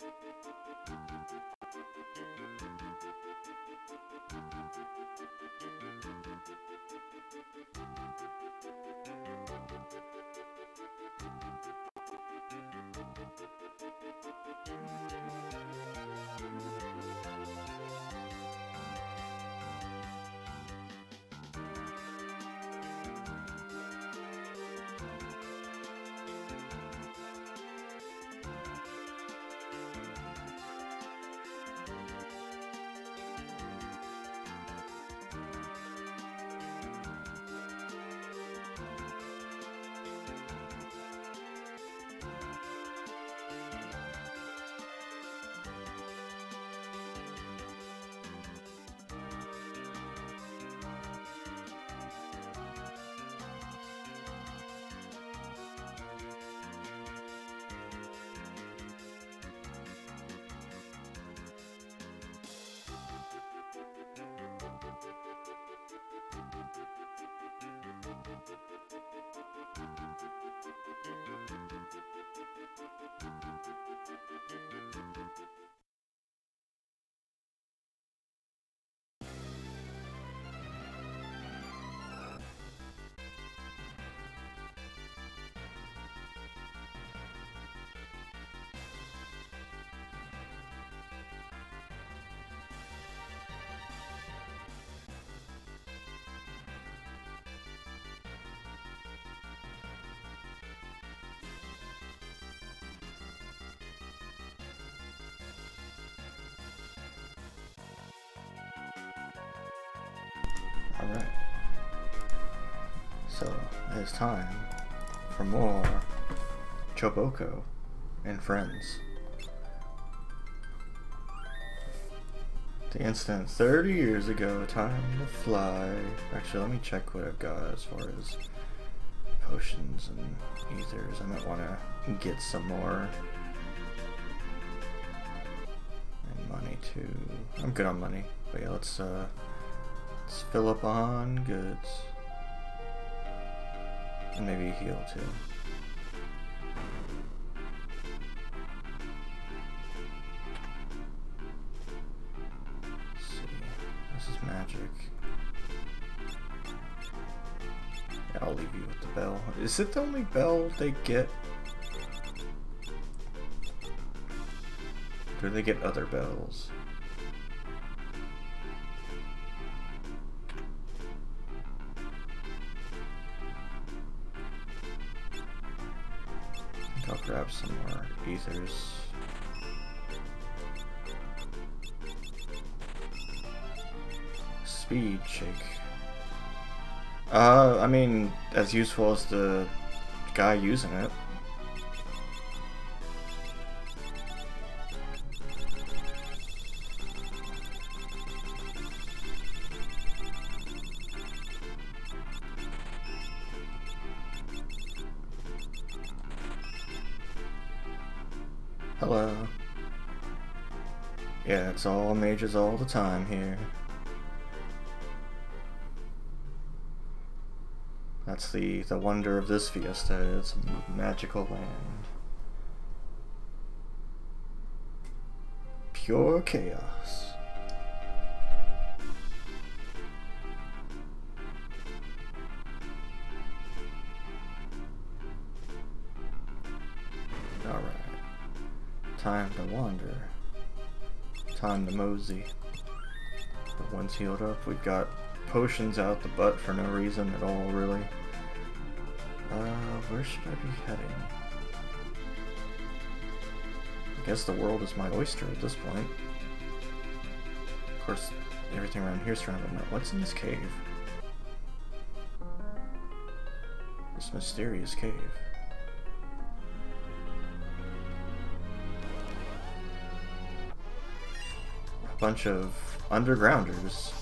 thank you Thank you. Alright. So, it's time for more Chocobo and Friends. The incident 30 years ago, time to fly. Actually, let me check what I've got as far as potions and ethers. I might want to get some more. And money too. I'm good on money. But yeah, let's uh let's fill up on goods. And maybe heal too. See. This is magic. I'll leave you with the bell. Is it the only bell they get? Do they get other bells? Ethers. Speed shake. Uh, I mean, as useful as the guy using it. It's all mages all the time here. That's the, the wonder of this fiesta, it's magical land. Pure chaos. Time to mosey. But once healed up, we've got potions out the butt for no reason at all, really. Uh, where should I be heading? I guess the world is my oyster at this point. Of course, everything around here is surrounded by What's in this cave? This mysterious cave. Bunch of undergrounders.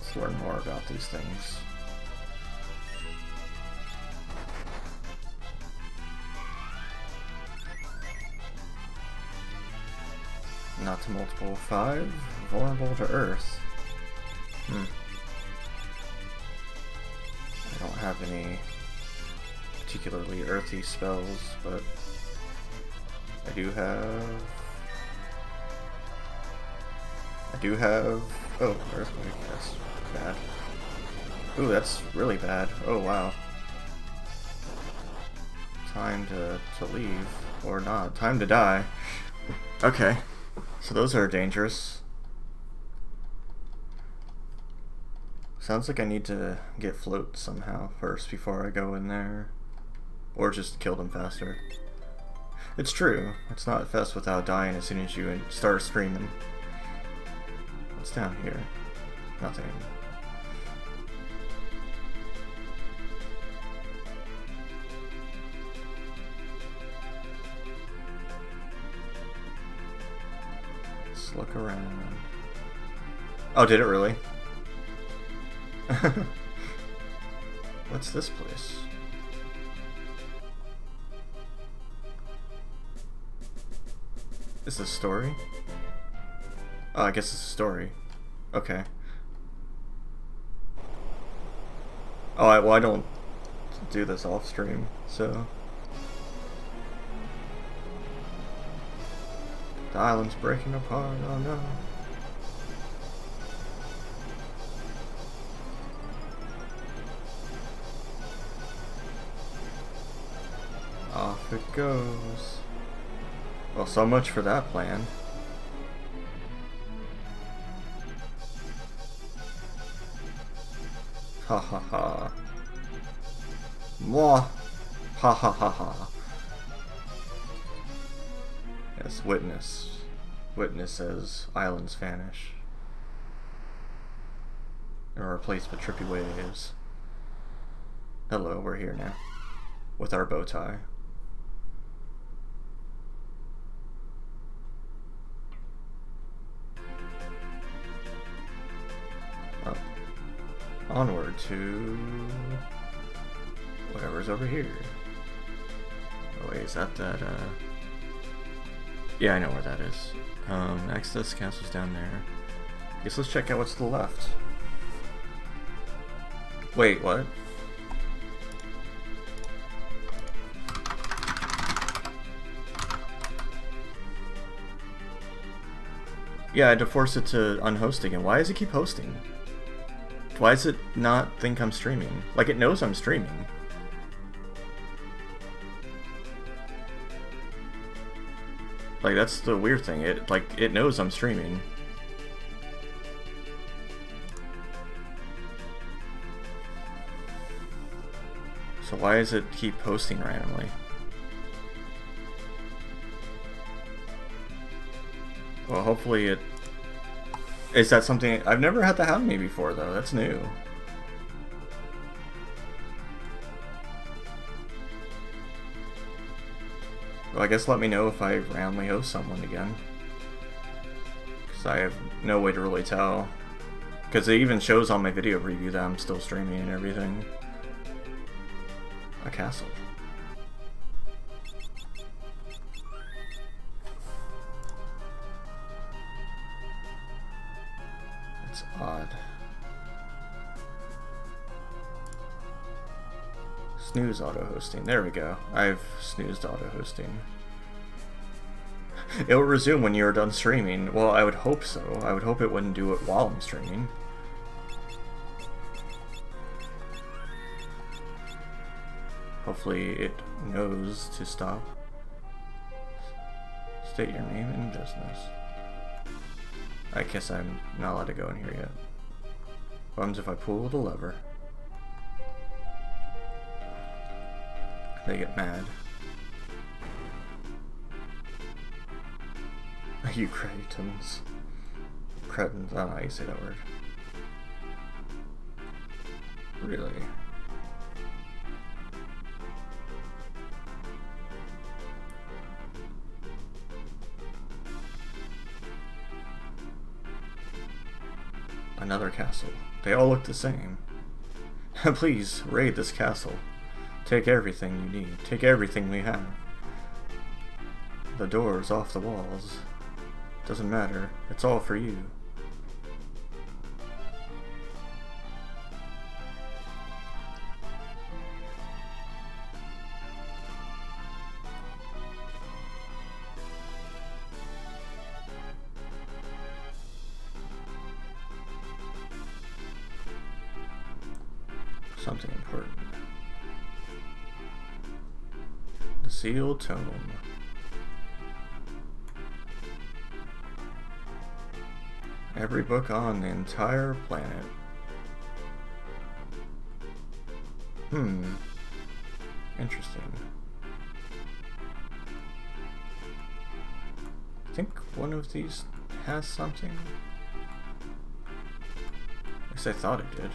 Let's learn more about these things. Not to multiple five, vulnerable to earth. Hmm. I don't have any particularly earthy spells, but I do have. I do have. Oh, earthquake. That's bad. Ooh, that's really bad. Oh wow. Time to to leave or not. Time to die. Okay. So those are dangerous. Sounds like I need to get float somehow first before I go in there. Or just kill them faster. It's true. It's not fast without dying as soon as you start screaming. What's down here? Nothing. Let's look around. Oh, did it really? What's this place? Is this a story? Oh, I guess it's a story. Okay. Oh, I, well, I don't do this off stream, so. The island's breaking apart, oh no. Off it goes. Well, so much for that plan. Ha ha ha. Mwah. Ha ha ha ha. Yes, witness. Witness says islands vanish. Or replaced with trippy waves. Hello, we're here now. With our bow tie. Onward to whatever's over here. Oh wait, is that that, uh... Yeah, I know where that is. Um, Exdeath's castle's down there. Guess let's check out what's to the left. Wait, what? Yeah, I had to force it to unhost again. Why does it keep hosting? Why does it not think I'm streaming? Like, it knows I'm streaming. Like, that's the weird thing. It, like, it knows I'm streaming. So why does it keep posting randomly? Well, hopefully it... Is that something... I've never had that happen to me before, though. That's new. Well, I guess let me know if I randomly host someone again. Because I have no way to really tell. Because it even shows on my video preview that I'm still streaming and everything. A castle. Auto hosting. There we go. I've snoozed auto hosting. it will resume when you're done streaming. Well, I would hope so. I would hope it wouldn't do it while I'm streaming. Hopefully it knows to stop. State your name and business. I guess I'm not allowed to go in here yet. Bums if I pull the lever. They get mad. Are you cretins. Cretins, I don't know how you say that word. Really? Another castle. They all look the same. Please, raid this castle. Take everything you need. Take everything we have. The doors off the walls. Doesn't matter. It's all for you. Tome. Every book on the entire planet. Hmm. Interesting. I think one of these has something. At least I thought it did.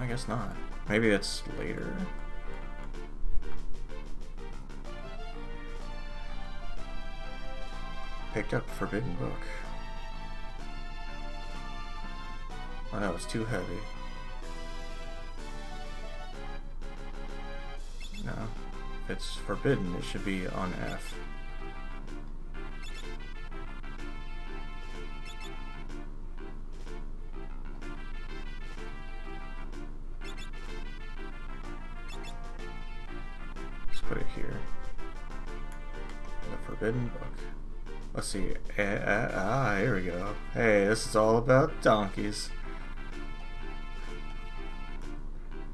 I guess not. Maybe it's later. Picked up Forbidden Book. Oh no, it's too heavy. No. If it's forbidden, it should be on F. Let's see. Uh, uh, ah, here we go. Hey, this is all about donkeys.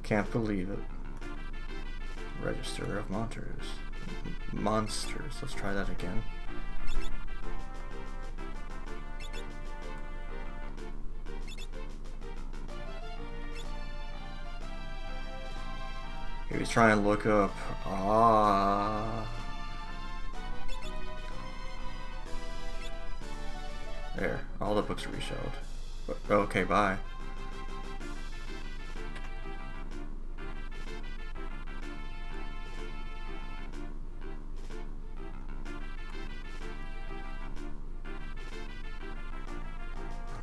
Can't believe it. Register of Monsters. Monsters. Let's try that again. He was trying to look up. Ah. There, all the books reshelled. Okay, bye.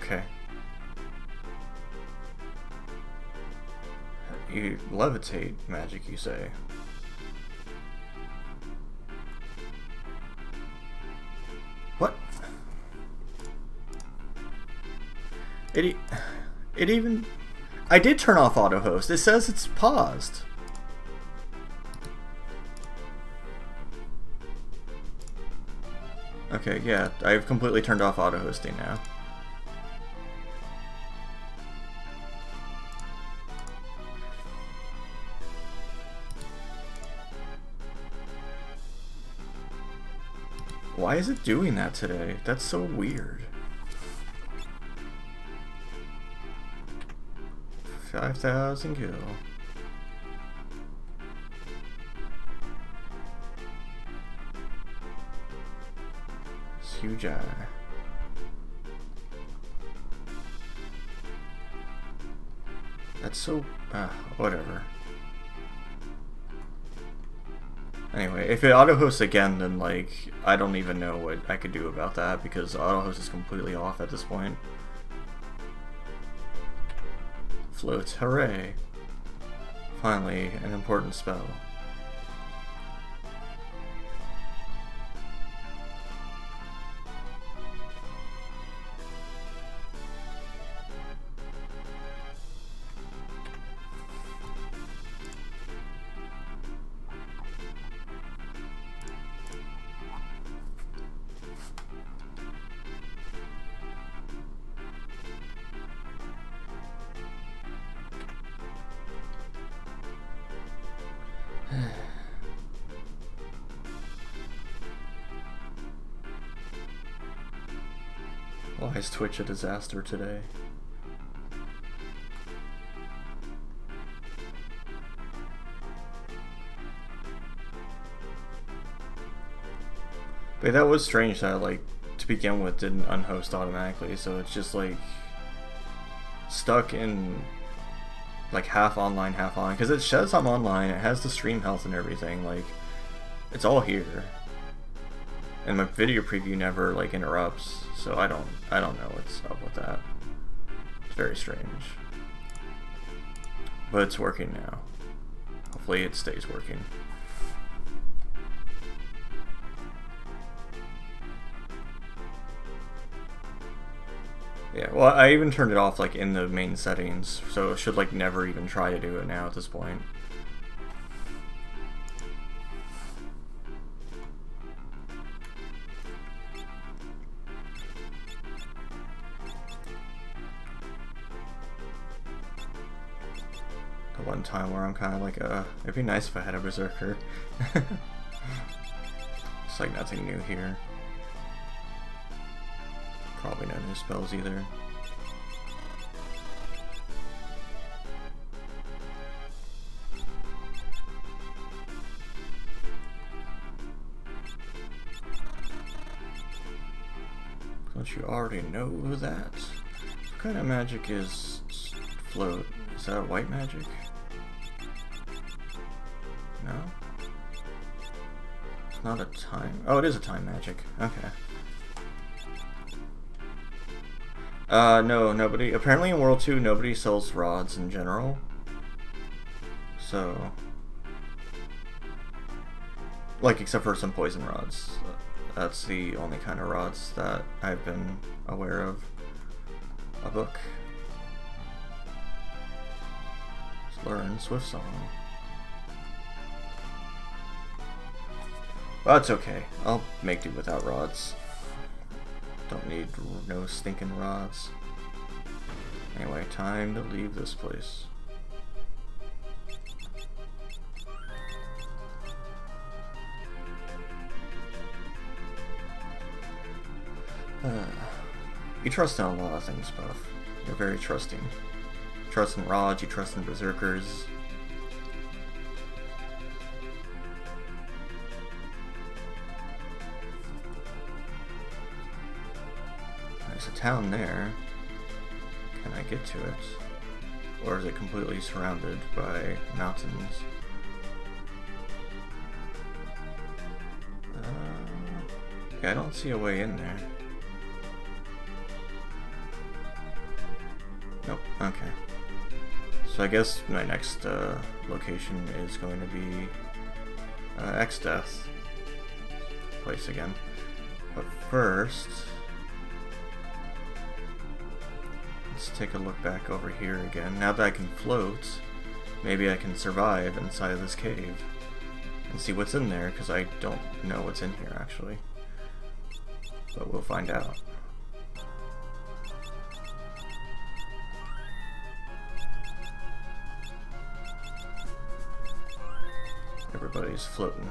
Okay. You levitate magic, you say? It, it even... I did turn off auto host. It says it's paused. Okay, yeah, I've completely turned off auto hosting now. Why is it doing that today? That's so weird. 5,000 kill. It's huge eye. That's so... Ah, whatever. Anyway, if it auto-hosts again, then, like, I don't even know what I could do about that, because auto-host is completely off at this point. Floats, hooray! Finally, an important spell. Twitch a disaster today? But that was strange that like to begin with didn't unhost automatically, so it's just like stuck in like half online, half on because it says I'm online. It has the stream health and everything. Like it's all here, and my video preview never like interrupts. So I don't, I don't know what's up with that. It's very strange, but it's working now. Hopefully, it stays working. Yeah, well, I even turned it off like in the main settings, so it should like never even try to do it now at this point. Kind of like, uh, it'd be nice if I had a Berserker. it's like nothing new here. Probably no new spells either. Don't you already know that? What kind of magic is float? Is that white magic? Not a time. Oh, it is a time magic. Okay. Uh, no, nobody. Apparently in World 2, nobody sells rods in general. So... Like, except for some poison rods. That's the only kind of rods that I've been aware of. A book. Learn Swift Song. That's okay. I'll make do without rods. Don't need no stinking rods. Anyway, time to leave this place. Uh, you trust in a lot of things, Buff. You're very trusting. You trust in rods, you trust in berserkers, town there. Can I get to it? Or is it completely surrounded by mountains? Uh, yeah, I don't see a way in there. Nope, okay. So I guess my next uh, location is going to be uh, Exdeath place again. But first, let's take a look back over here again. Now that I can float, maybe I can survive inside of this cave and see what's in there, because I don't know what's in here actually. But we'll find out. Everybody's floating.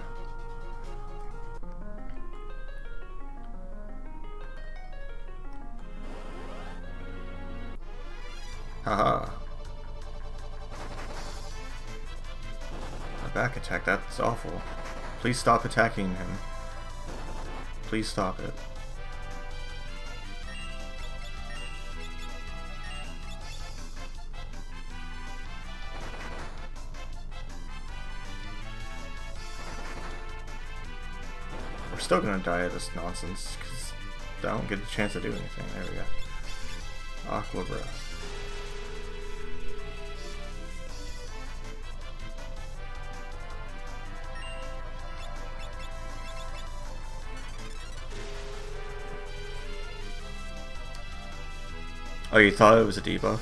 Haha. A back attack, that's awful. Please stop attacking him. Please stop it. We're still gonna die of this nonsense, because I don't get a chance to do anything. There we go. Aqua Breath. Oh, you thought it was a debuff?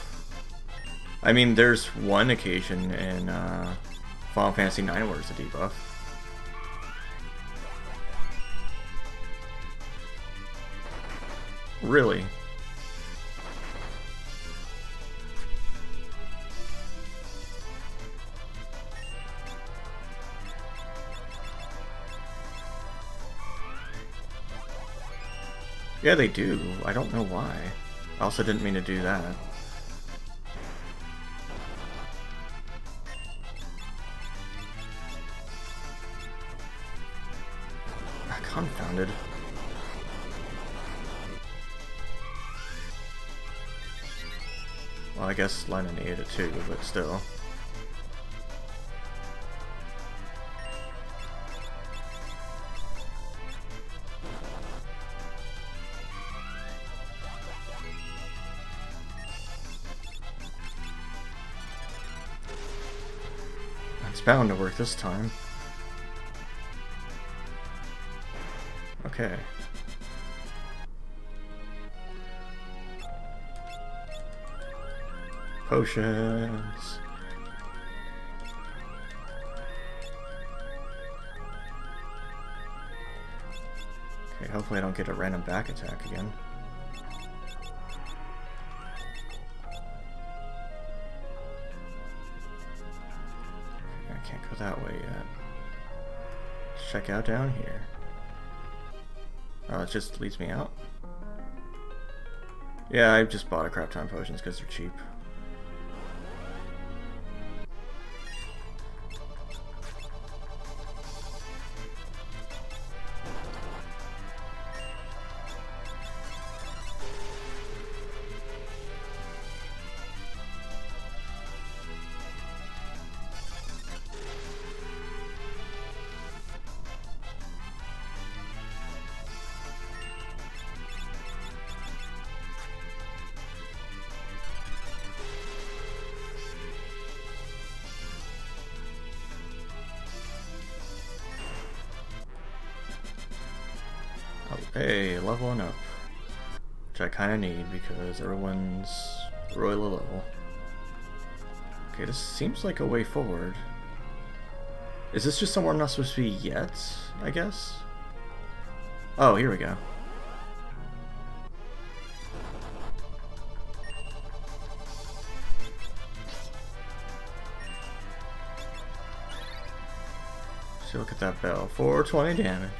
I mean, there's one occasion in uh, Final Fantasy IX where it's a debuff. Really? Yeah, they do. I don't know why. I also didn't mean to do that. Confounded. Well, I guess Lenna needed it too, but still. Bound to work this time. Okay. Potions. Okay, hopefully I don't get a random back attack again. Check out down here. Oh, it just leads me out? Yeah, I just bought a crap ton of potions because they're cheap. Leveling up. Which I kind of need because everyone's really low level. Okay, this seems like a way forward. Is this just somewhere I'm not supposed to be yet, I guess? Oh, here we go. So look at that bell. 420 damage.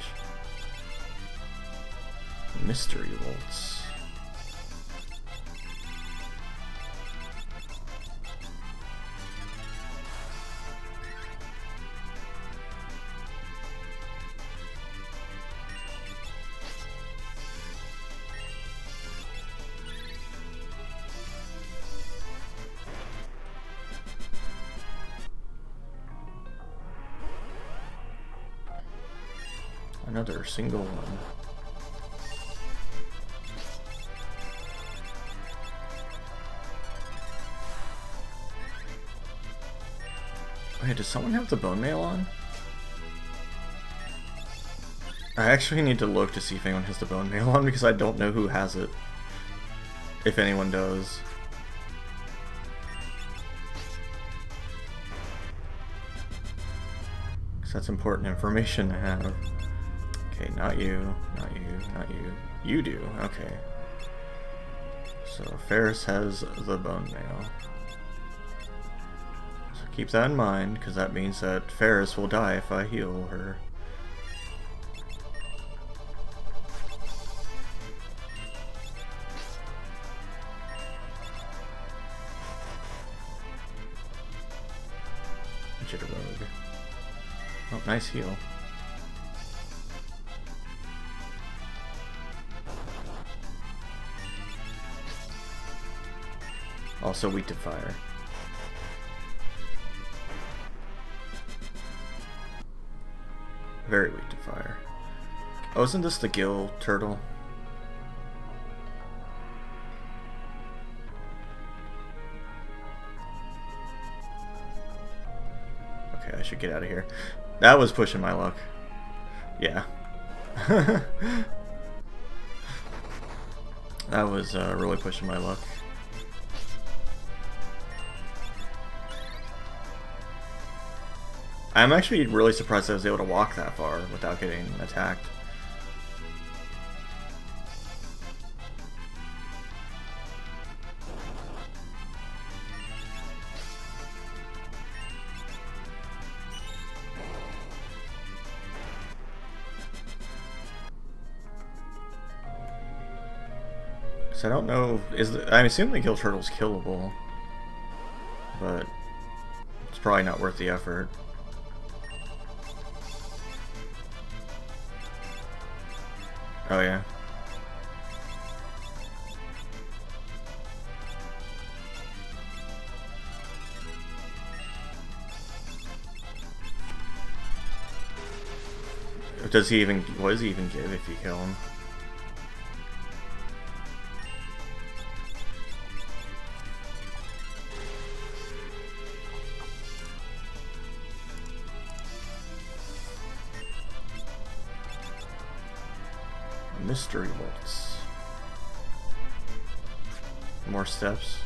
Mystery Waltz. Another single one. Does someone have the bone mail on? I actually need to look to see if anyone has the bone mail on because I don't know who has it. If anyone does. Because that's important information to have. Okay, not you, not you, not you. You do, okay. So Faris has the bone mail. Keep that in mind, because that means that Faris will die if I heal her. Jitterbug. Oh, nice heal. Also weak to fire. Very weak to fire. Oh, isn't this the Gil Turtle? Okay, I should get out of here. That was pushing my luck. Yeah. that was uh, really pushing my luck. I'm actually really surprised I was able to walk that far without getting attacked. So I don't know, is the, I assume the Gil Turtle's killable, but it's probably not worth the effort. Oh yeah. Does he even, what does he even give if you kill him? Mystery Waltz. More steps.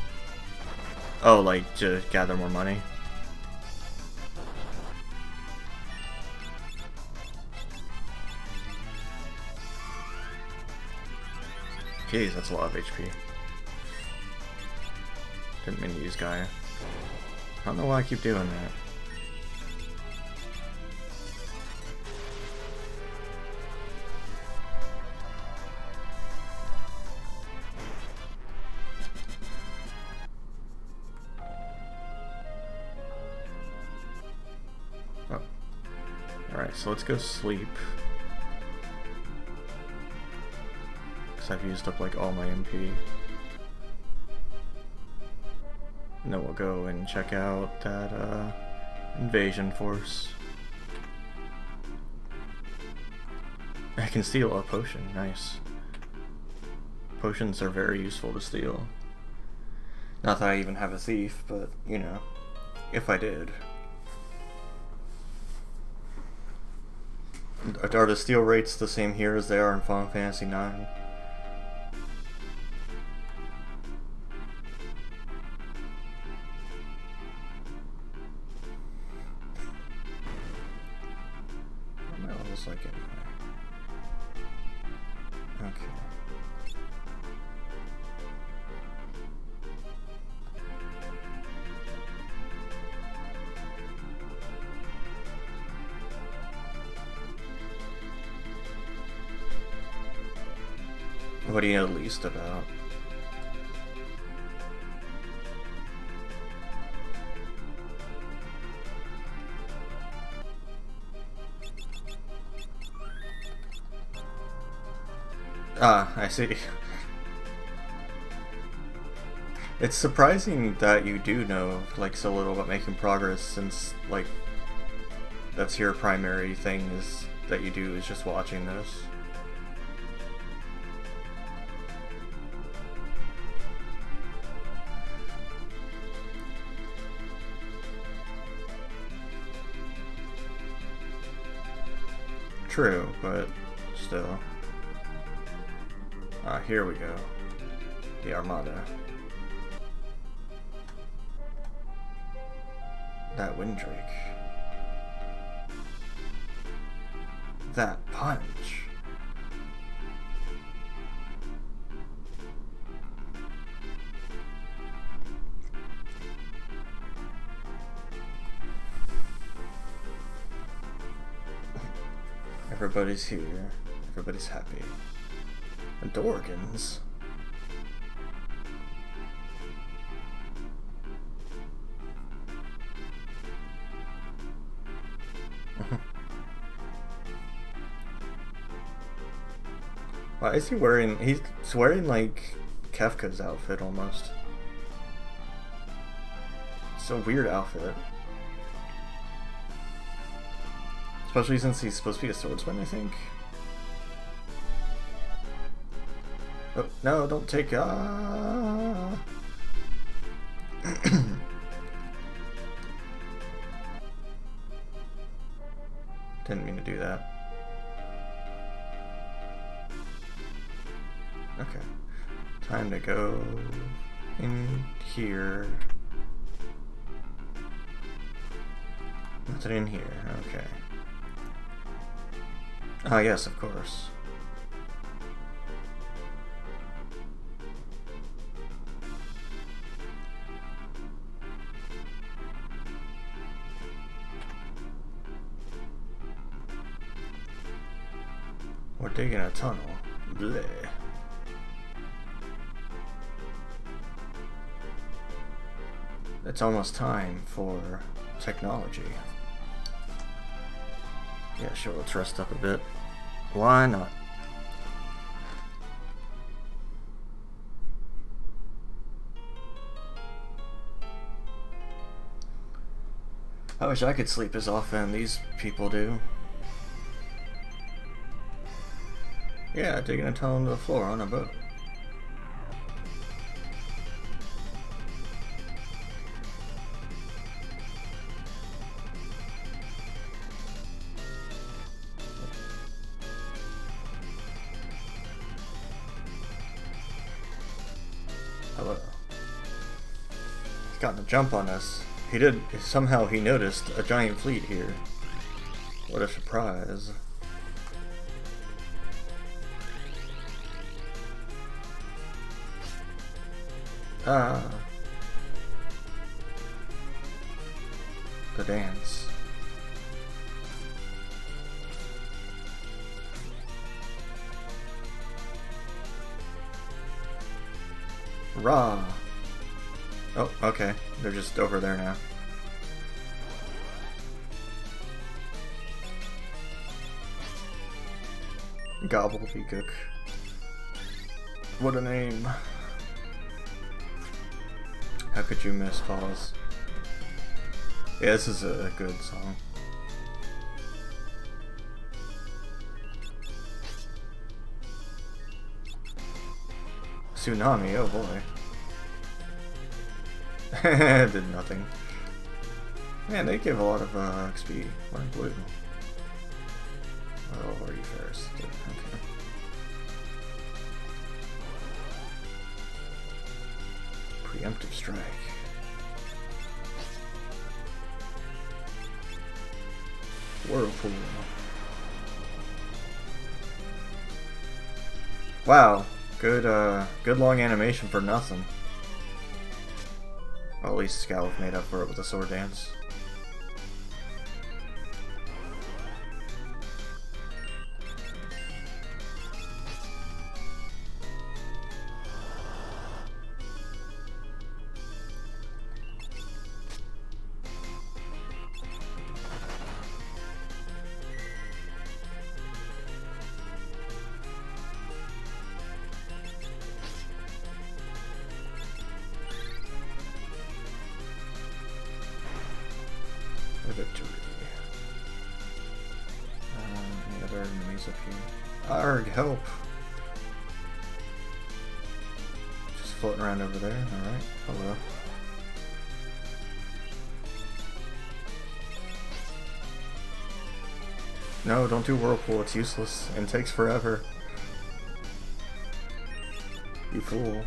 Oh, like to gather more money. Jeez, that's a lot of HP. Didn't mean to use Gaia. I don't know why I keep doing that. So let's go sleep. Because I've used up like all my MP. And then we'll go and check out that uh, invasion force. I can steal a potion, nice. Potions are very useful to steal. Not that I even have a thief, but, you know, if I did. Are the steal rates the same here as they are in Final Fantasy IX? Least about? Ah, I see. It's surprising that you do know, like, so little about making progress since, like, that's your primary thing is that you do is just watching this. True, but still. Ah, here we go. The Armada. That Windrake. That punch. Everybody's here. Everybody's happy. And Dorgans. Why is he wearing... He's wearing, like, Kefka's outfit, almost. It's a weird outfit. Especially since he's supposed to be a swordsman, I think. Oh, no, don't take... Ah. Didn't mean to do that. Okay. Time to go in here. Nothing in here, okay. Ah, yes, of course. We're digging a tunnel. Bleh. It's almost time for technology. Yeah, sure, let's rest up a bit. Why not? I wish I could sleep as often these people do. Yeah, digging a tunnel into the floor on a boat. A jump on us. He did, somehow he noticed a giant fleet here. What a surprise. Ah. The dance. Raw. Oh, okay. They're just over there now. Gobbledygook. What a name. How could you miss Pause? Yeah, this is a good song. Tsunami, oh boy. Did nothing. Man, they give a lot of uh, XP. In blue. Oh, you first? Okay. Preemptive strike. Whirlpool. Wow, good uh good long animation for nothing. Galuf made up for it with the sword dance. Don't do Whirlpool, it's useless and takes forever. You fool.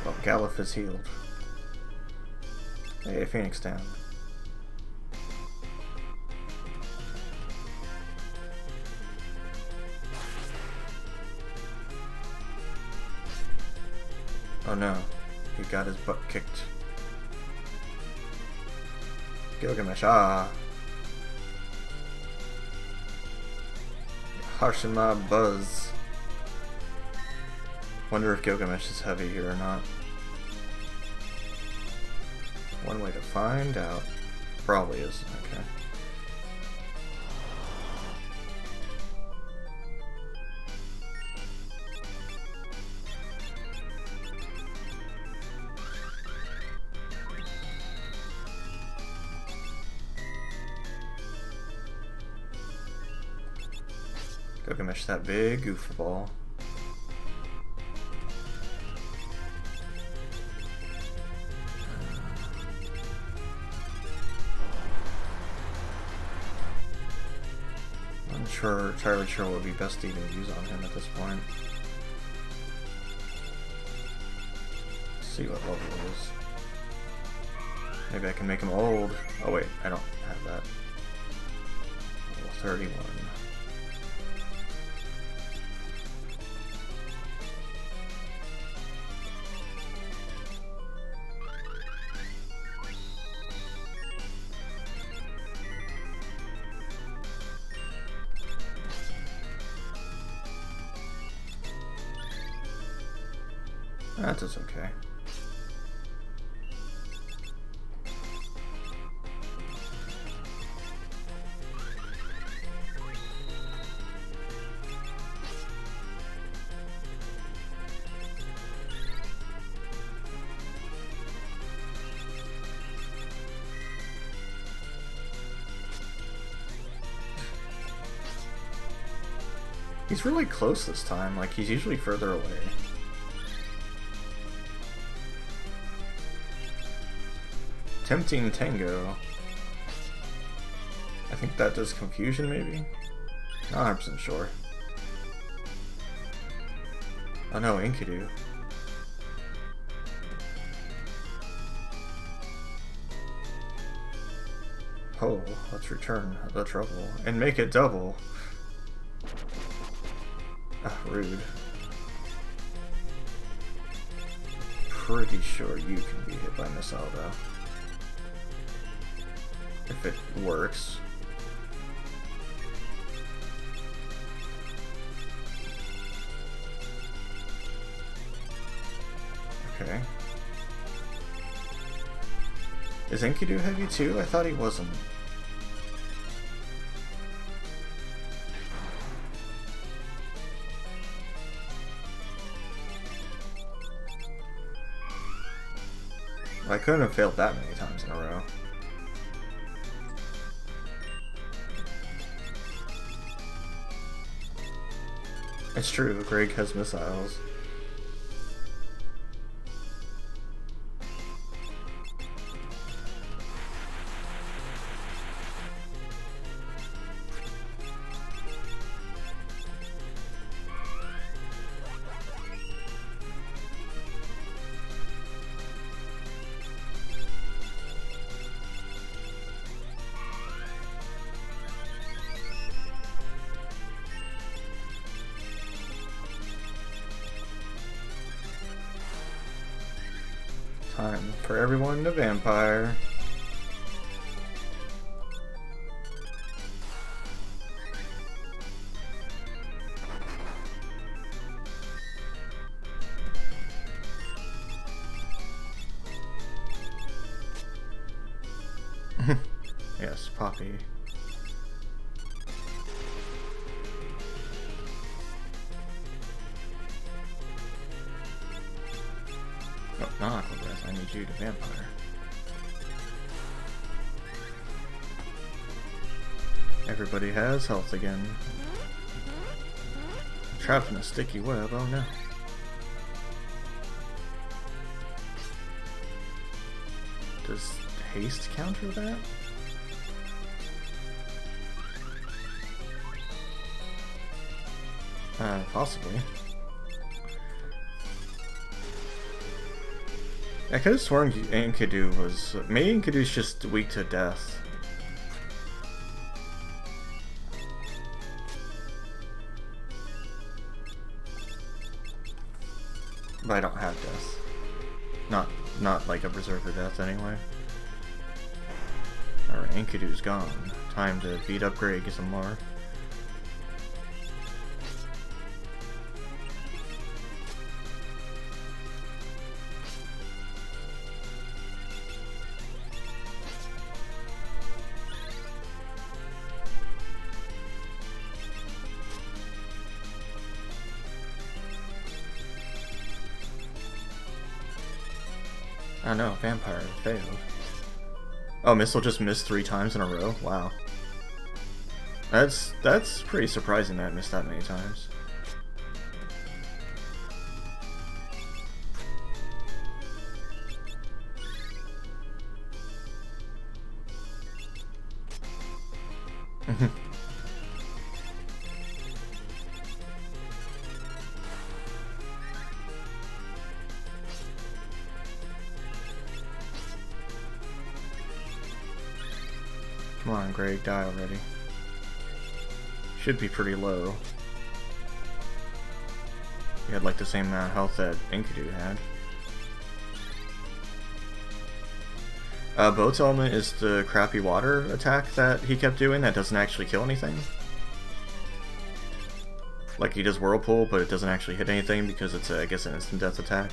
Oh, well, Galuf is healed. Hey, Phoenix down. Oh no, he got his butt kicked. Gilgamesh, ah. Harshima Buzz. Wonder if Gilgamesh is heavy here or not. One way to find out. Probably is, okay. Gilgamesh, that big goofball. I'm sure, entirely sure would be best to even use on him at this point. Let's see what level it is. Maybe I can make him old. Oh wait, I don't have that. Level 31. Really close this time, like he's usually further away. Tempting Tango. I think that does confusion, maybe? Not 100% sure. Oh no, Enkidu. Oh, let's return the trouble and make it double. Rude. Pretty sure you can be hit by missile though if it works. Okay. Is Enkidu heavy too? I thought he wasn't. Couldn't have failed that many times in a row. It's true, Greg has missiles. Everyone Has health again. Trapped in a sticky web, oh no. Does haste counter that? Uh, possibly. I could have sworn Enkidu was... Maybe Enkidu's just weak to death. Death anyway. Alright, Enkidu's gone. Time to beat up Greg some more. Oh, missile just missed three times in a row? Wow. That's that's pretty surprising that I missed that many times. On, Greg, die already. Should be pretty low. He had like the same amount of health that Enkidu had. Uh, Boat's element is the crappy water attack that he kept doing that doesn't actually kill anything. Like he does Whirlpool, but it doesn't actually hit anything because it's, a, I guess, an instant death attack.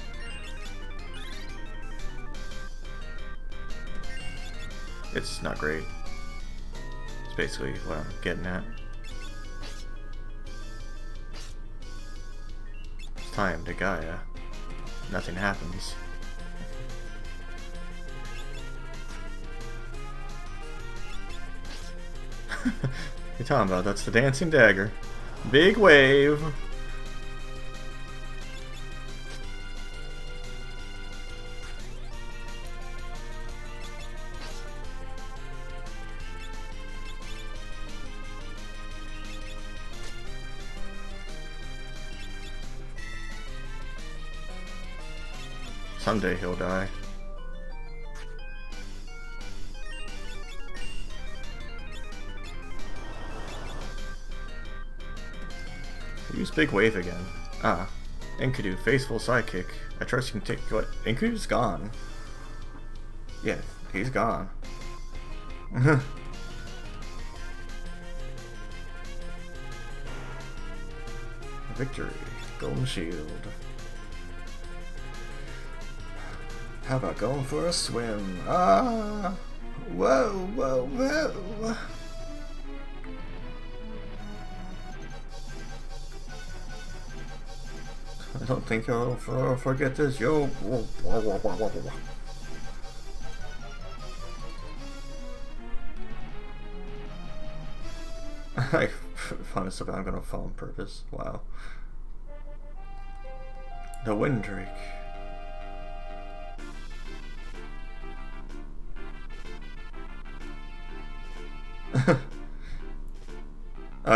It's not great basically what I'm getting at. It's time to Gaia. Nothing happens. You're talking about that's the dancing dagger. Big wave. Someday he'll die. Use Big Wave again. Ah. Enkidu, faithful sidekick. I trust you can take what? Enkidu's gone. Yeah, he's gone. Victory. Golden Shield. How about going for a swim? Ah! Whoa, whoa, whoa! I don't think I'll forget this. Yo! I found stuff I'm gonna fall on purpose. Wow. The Wind Drake.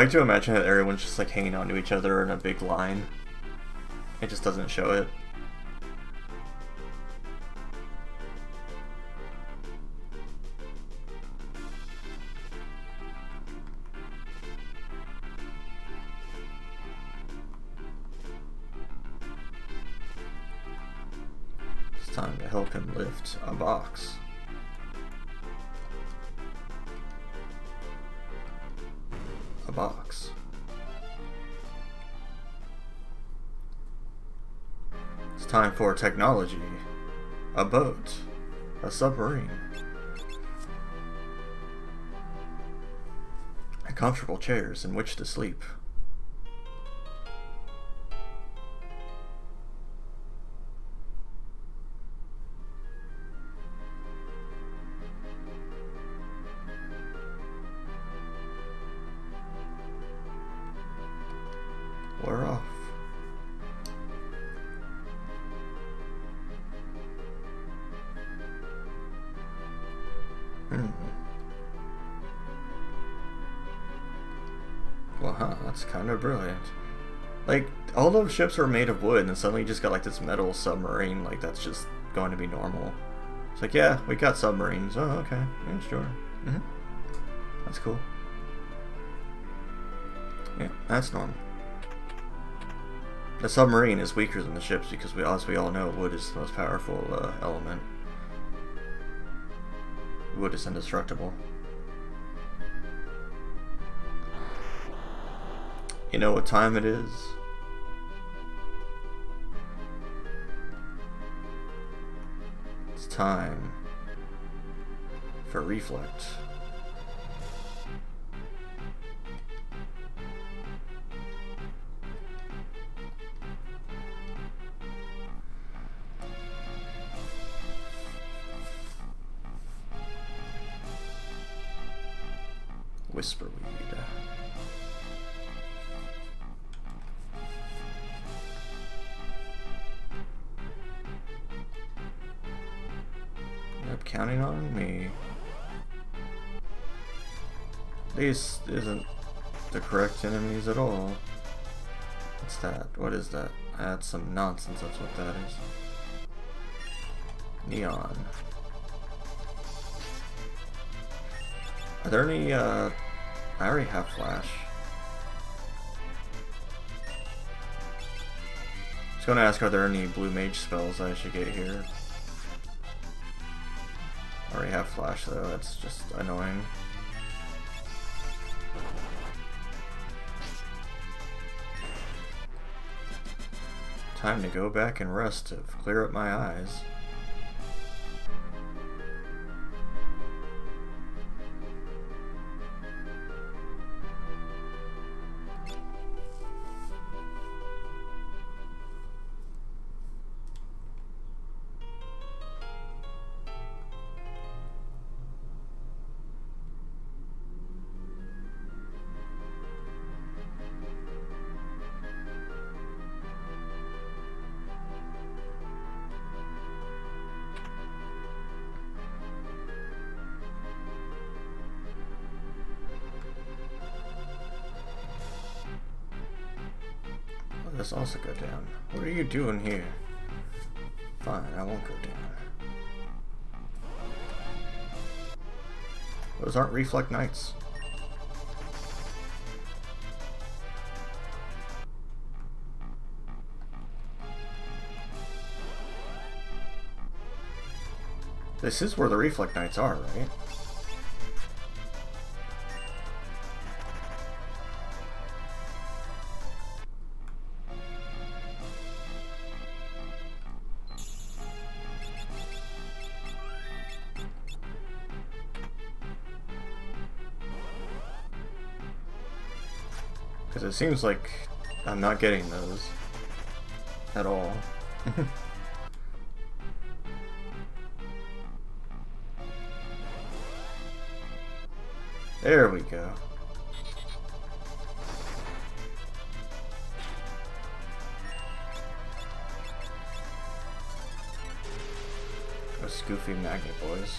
Like to imagine that everyone's just like hanging onto each other in a big line. It just doesn't show it. It's time to help him lift a box. For technology. A boat. A submarine. Comfortable chairs in which to sleep. All ships are made of wood, and suddenly you just got like this metal submarine, like that's just going to be normal. It's like, yeah, we got submarines. Oh, okay. Yeah, sure. Mm -hmm. That's cool. Yeah, that's normal. The submarine is weaker than the ships because, we, as we all know, wood is the most powerful uh, element. Wood is indestructible. You know what time it is? Time for reflect. This isn't the correct enemies at all. What's that? What is that? That's some nonsense, that's what that is. Neon. Are there any, uh... I already have Flash. I was gonna ask, are there any Blue Mage spells I should get here? I already have Flash though, that's just annoying. Time to go back and rest to clear up my eyes. Doing here? Fine, I won't go down. Those aren't Reflect Knights. This is where the Reflect Knights are, right? It seems like I'm not getting those at all. there we go. Those goofy magnet boys.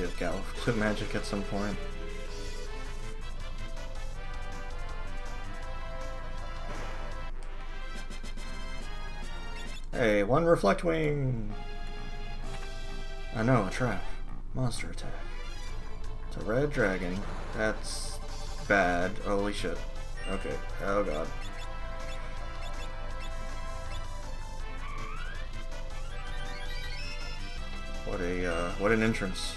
Give Gal Flip Magic at some point. Hey, one Reflect Ring! I know, a trap. Monster attack. It's a red dragon. That's bad. Holy shit. Okay. Oh god. What a, uh, what an entrance.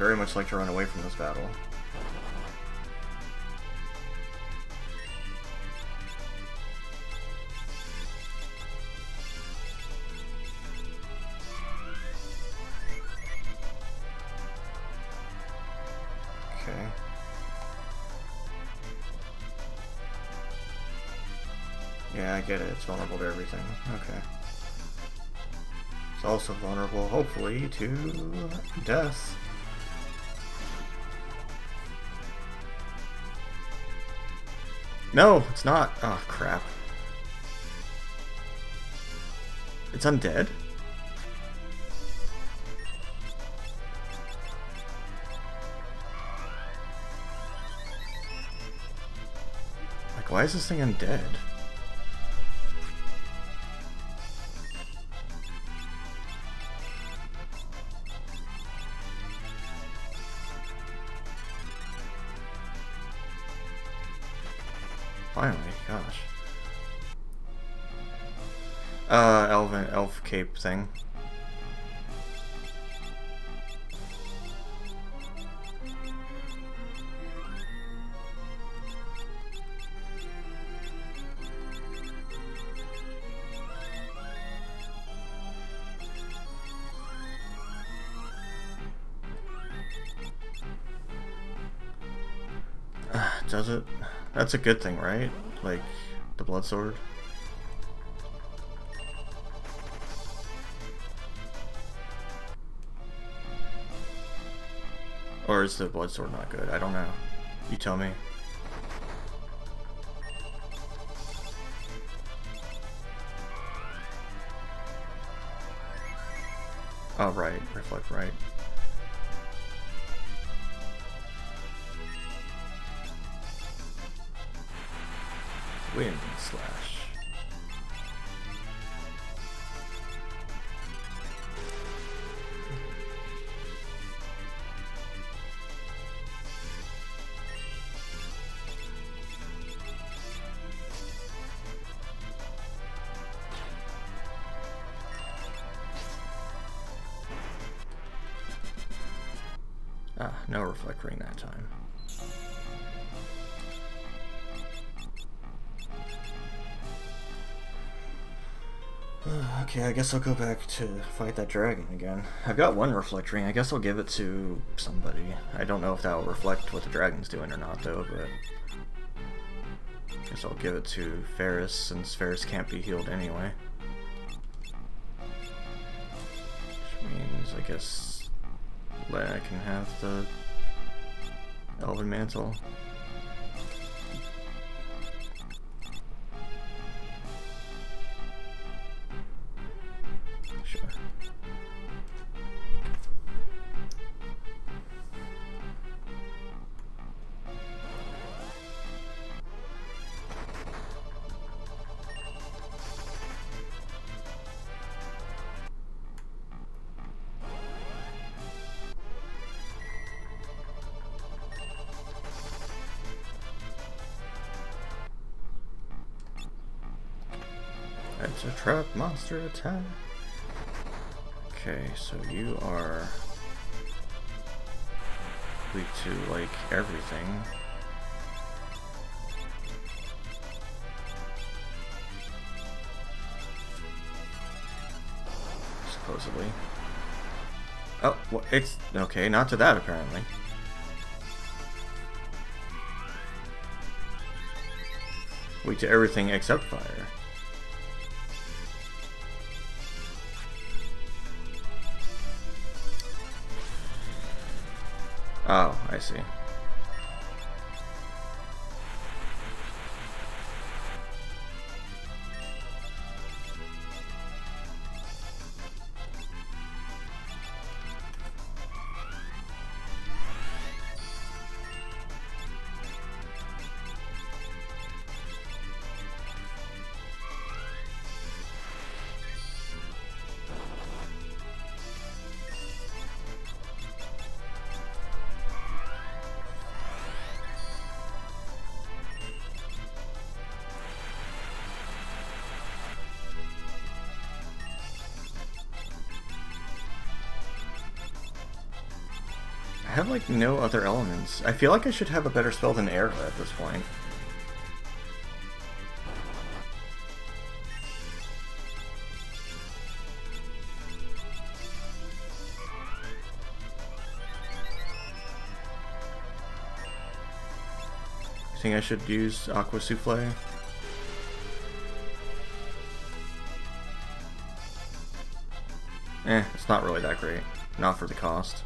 very much like to run away from this battle. Okay. Yeah, I get it. It's vulnerable to everything. Okay. It's also vulnerable, hopefully, to death. No, it's not. Oh, crap. It's undead? Like, why is this thing undead? Cape thing. Does it? That's a good thing, right? Like, the blood sword? Is the blood sword not good? I don't know. You tell me. Oh, right. Reflect right. Wind slash. Okay, I guess I'll go back to fight that dragon again. I've got one reflect ring. I guess I'll give it to somebody. I don't know if that will reflect what the dragon's doing or not, though, but... I guess I'll give it to Faris, since Faris can't be healed anyway. Which means, I guess, Lenna can have the Elven Mantle. Monster attack. Okay, so you are weak to like everything. Supposedly. Oh, well, it's okay, not to that apparently. Weak to everything except fire. See. like no other elements. I feel like I should have a better spell than air at this point. I think I should use Aqua Souffle. Eh, it's not really that great. Not for the cost.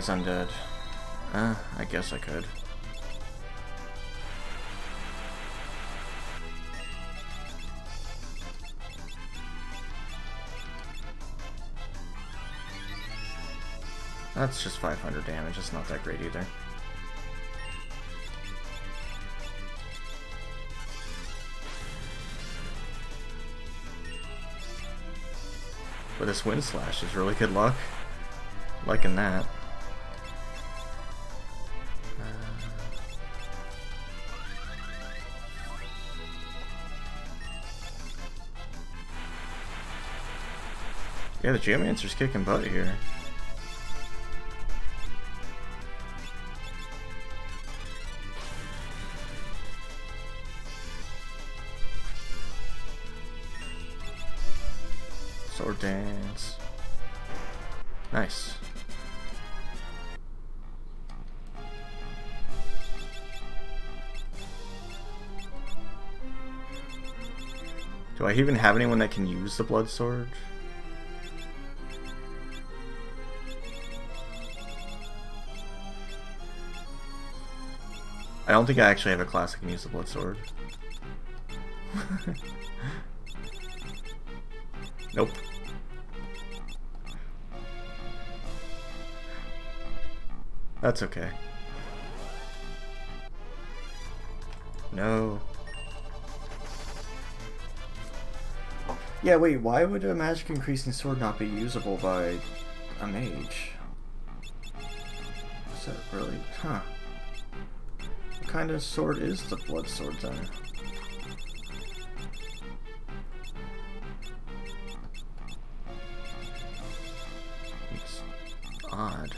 Undead. Uh, I guess I could. That's just 500 damage, it's not that great either. But this wind slash is really good luck. Liking that. Yeah, the Geomancer's kicking butt here. Sword dance. Nice. Do I even have anyone that can use the blood sword? I don't think I actually have a class that can use the blood sword. nope. That's okay. No. Yeah, wait, why would a magic increasing sword not be usable by a mage? Is that really... Huh. What kind of sword is the blood sword then? It's odd.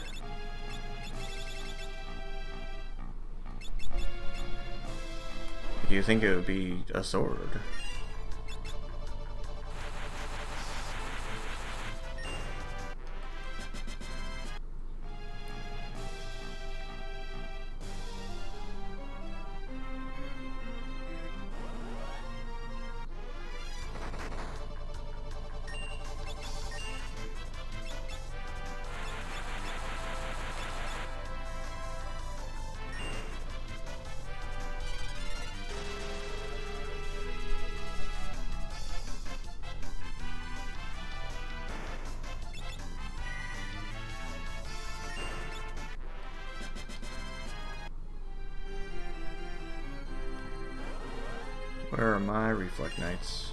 You think it would be a sword? Knights?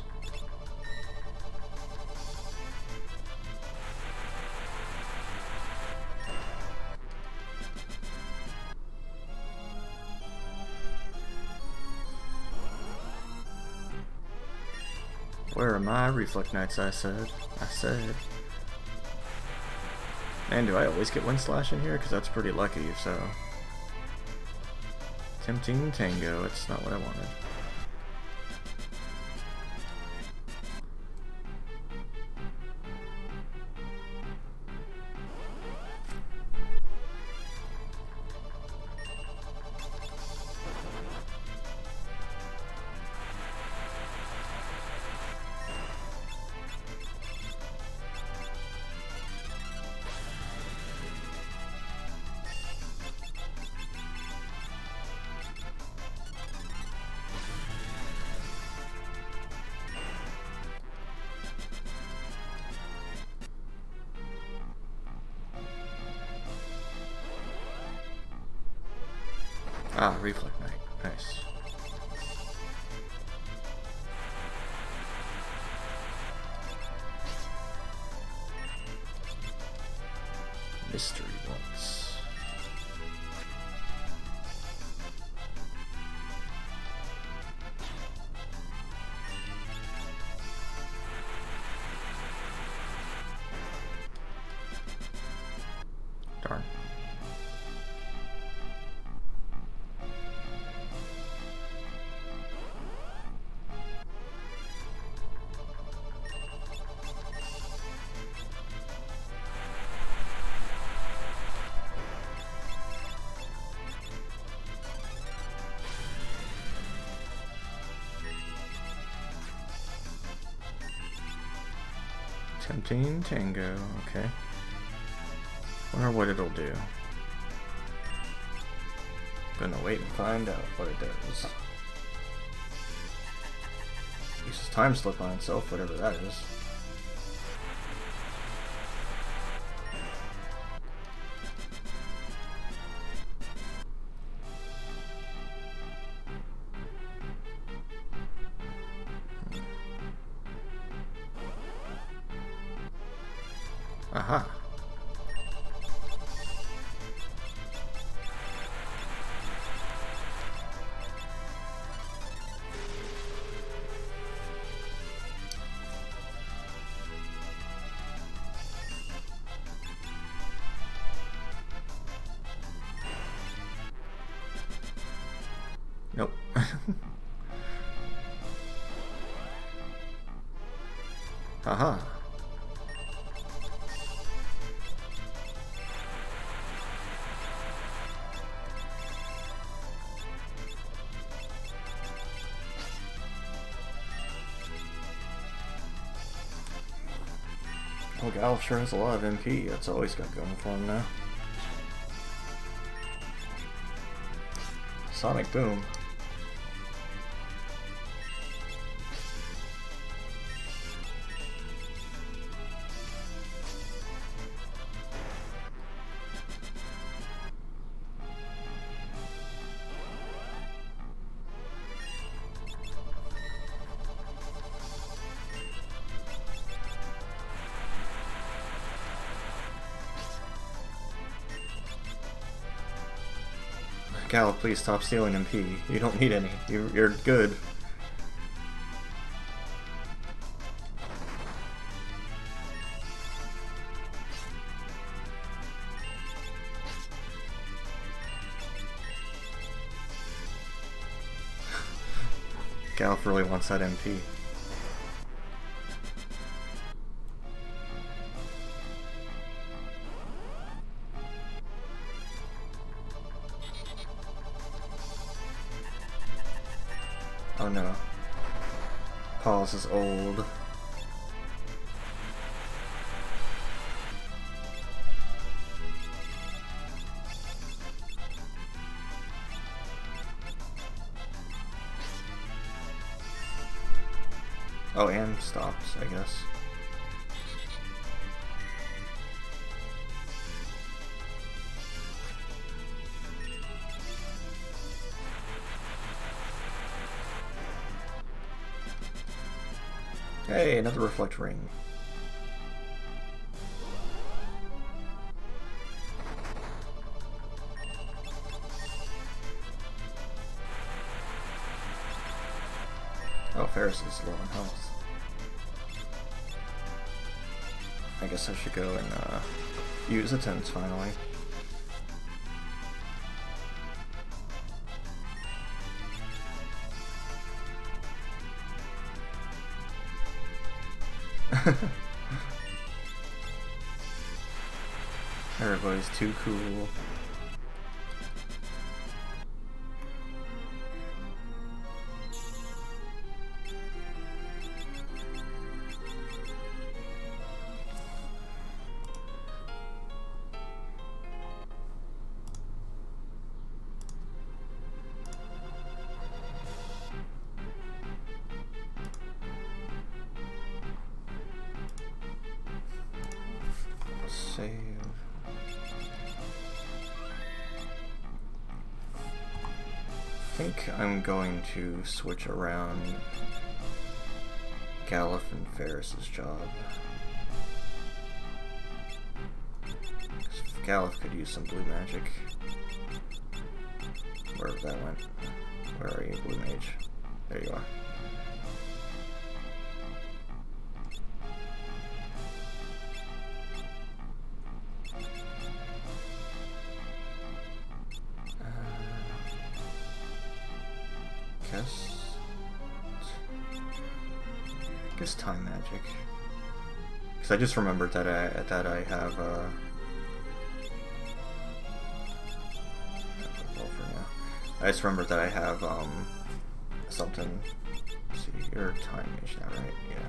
Where are my Reflect Knights, I said. I said. Man, do I always get Wind Slash in here? Because that's pretty lucky, so... Tempting Tango, it's not what I wanted. Tango, okay. Wonder what it'll do. Gonna wait and find out what it does. Uses time slip on itself, whatever that is. Gal sure has a lot of MP. That's all he's got going for him now. Sonic Boom. Gal, please stop stealing MP. You don't need any. You, you're good. Galf really wants that MP. Is old. Oh, and stops, I guess. Another reflect ring. Oh, Faris is low on health. I guess I should go and uh, use attempts finally. Everybody's too cool. To switch around Galuf and Faris's job. Galuf could use some blue magic. Wherever that went. Where are you, blue mage? There you are. Just remembered that I that I have. Uh. I just remembered that I have um something. Let's see, you're time mage now, right? Yeah.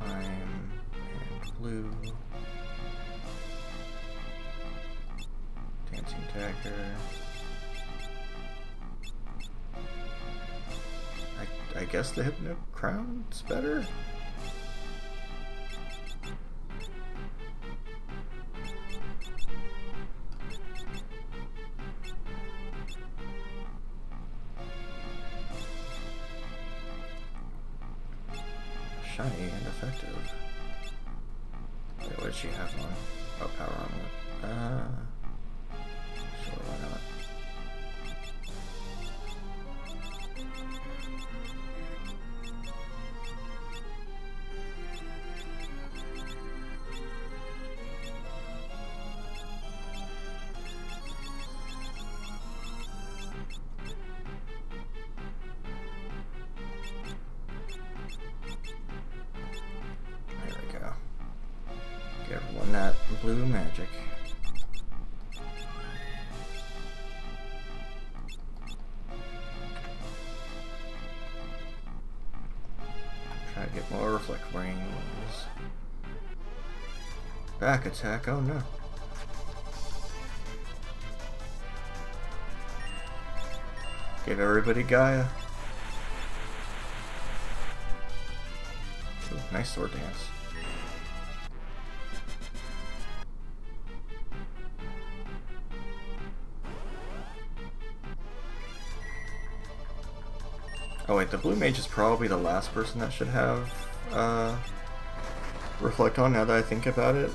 Time and blue. Dancing dagger. I, I guess the Hypno Crown's better? Back attack, oh no. Give everybody Gaia. Ooh, nice sword dance. Oh wait, the blue mage is probably the last person that should have uh, reflect on now that I think about it.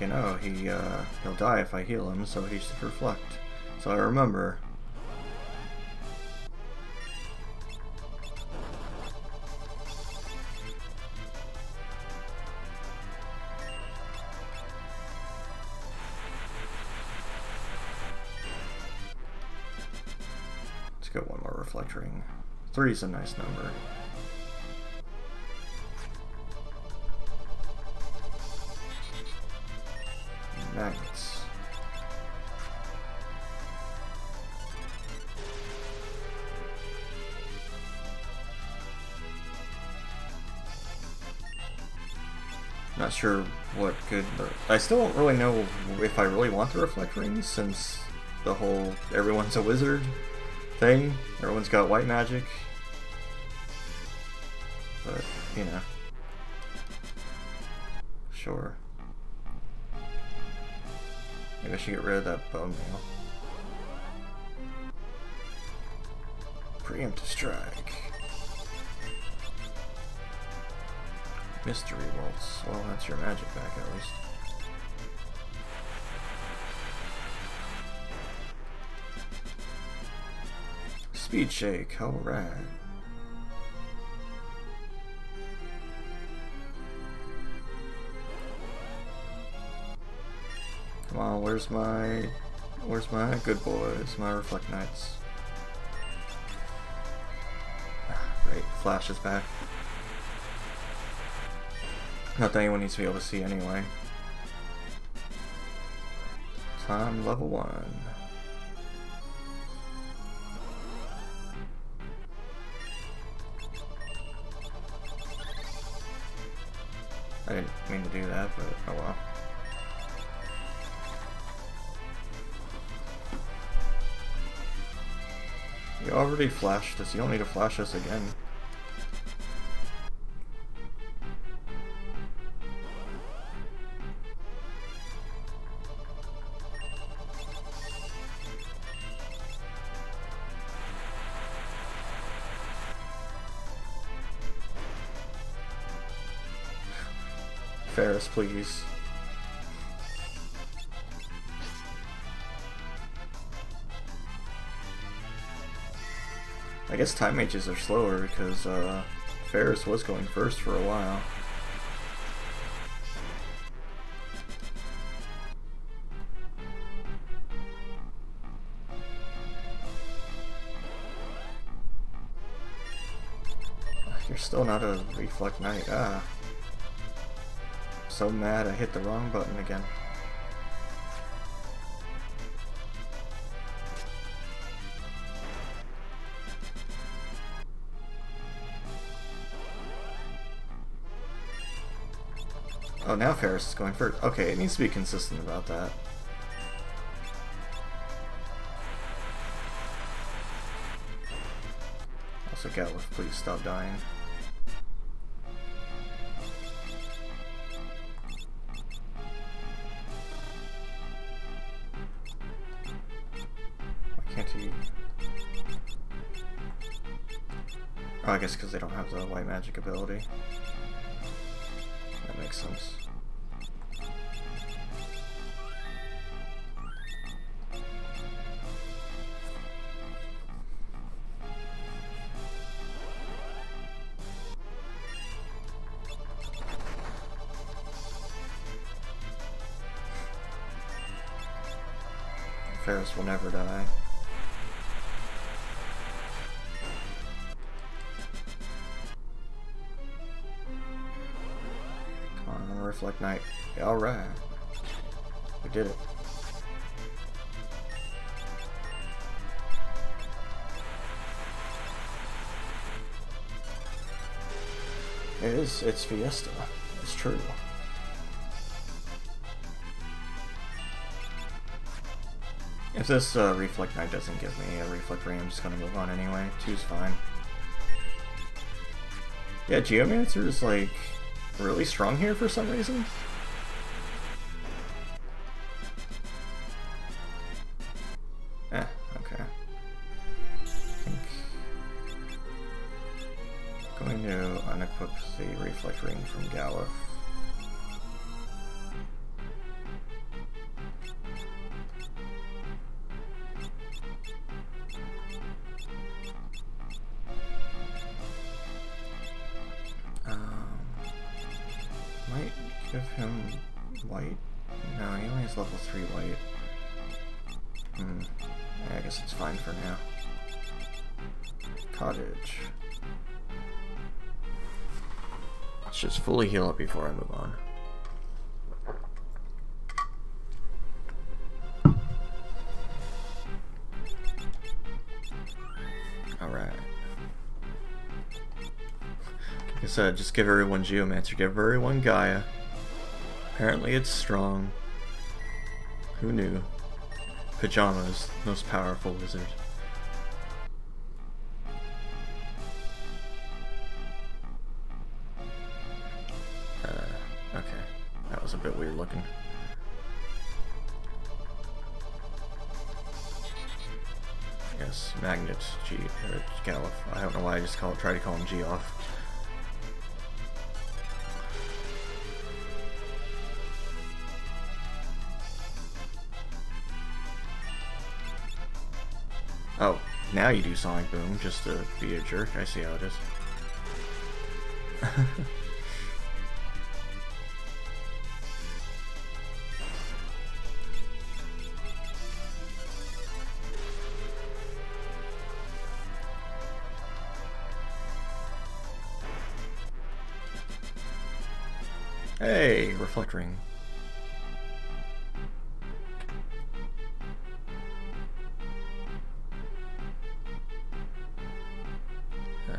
Thinking, oh, he uh, he'll die if I heal him, so he should reflect. So I remember. Let's get one more reflect ring. Three's a nice number. Sure what good. I still don't really know if I really want the reflect rings since the whole everyone's a wizard thing. Everyone's got white magic. But, you know. Sure. Maybe I should get rid of that Bone Mail. Preemptive strike. Mystery waltz. Well, that's your magic back at least. Speed shake. Alright. Come on, where's my... Where's my good boys? My Reflect Knights. Ah, great, Flash is back. Not that anyone needs to be able to see anyway. Time level 1. I didn't mean to do that, but oh well. You already flashed us, you don't need to flash us again. Please. I guess time mages are slower because uh, Faris was going first for a while. You're still not a Reflect Knight. Ah. So mad I hit the wrong button again. Oh, now Faris is going first. Okay, it needs to be consistent about that. Also, Galuf, please stop dying. Guess because they don't have the white magic ability. That makes sense. Faris will never die. Reflect Knight. Alright. We did it. It is, it's Fiesta. It's true. If this uh, Reflect Knight doesn't give me a Reflect Ring, I'm just gonna move on anyway. Two's fine. Yeah, Geomancer is like really strong here for some reason. Eh, okay. I think going to unequip the Reflect Ring from Galuf. Heal up before I move on. Alright. Like I said, just give everyone Geomancer, give everyone Gaia. Apparently it's strong. Who knew? Pajamas, most powerful wizard. Magnet G or Galuf. I don't know why I just call it try to call him G off. Oh, now you do Sonic Boom just to be a jerk. I see how it is. Uh,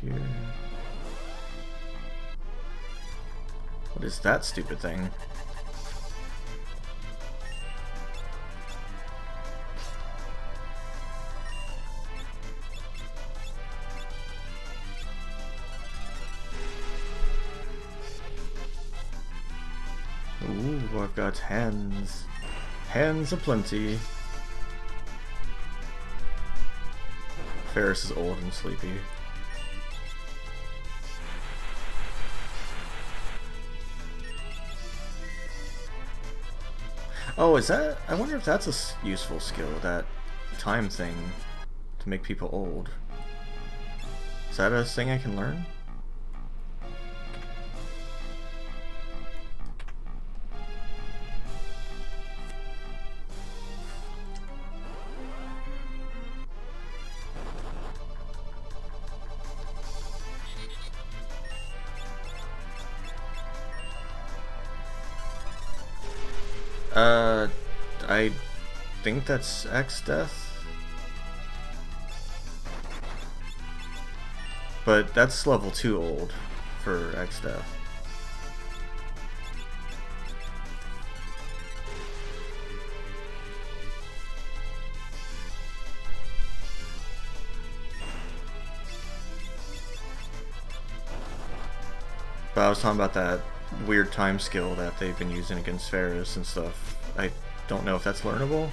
here. What is that stupid thing? I've got hands. Hands aplenty. Faris is old and sleepy. Oh, is that... I wonder if that's a useful skill, that time thing, to make people old. Is that a thing I can learn? That's Exdeath. But that's level 2 old for Exdeath. But I was talking about that weird time skill that they've been using against Faris and stuff. I don't know if that's learnable.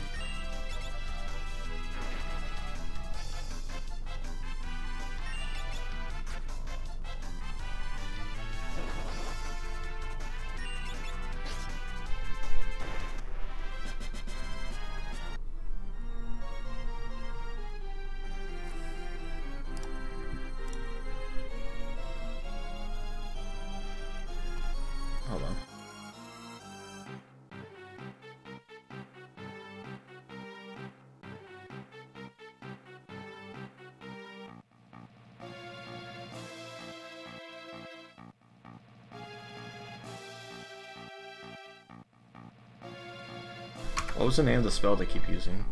Was the name of the spell they keep using?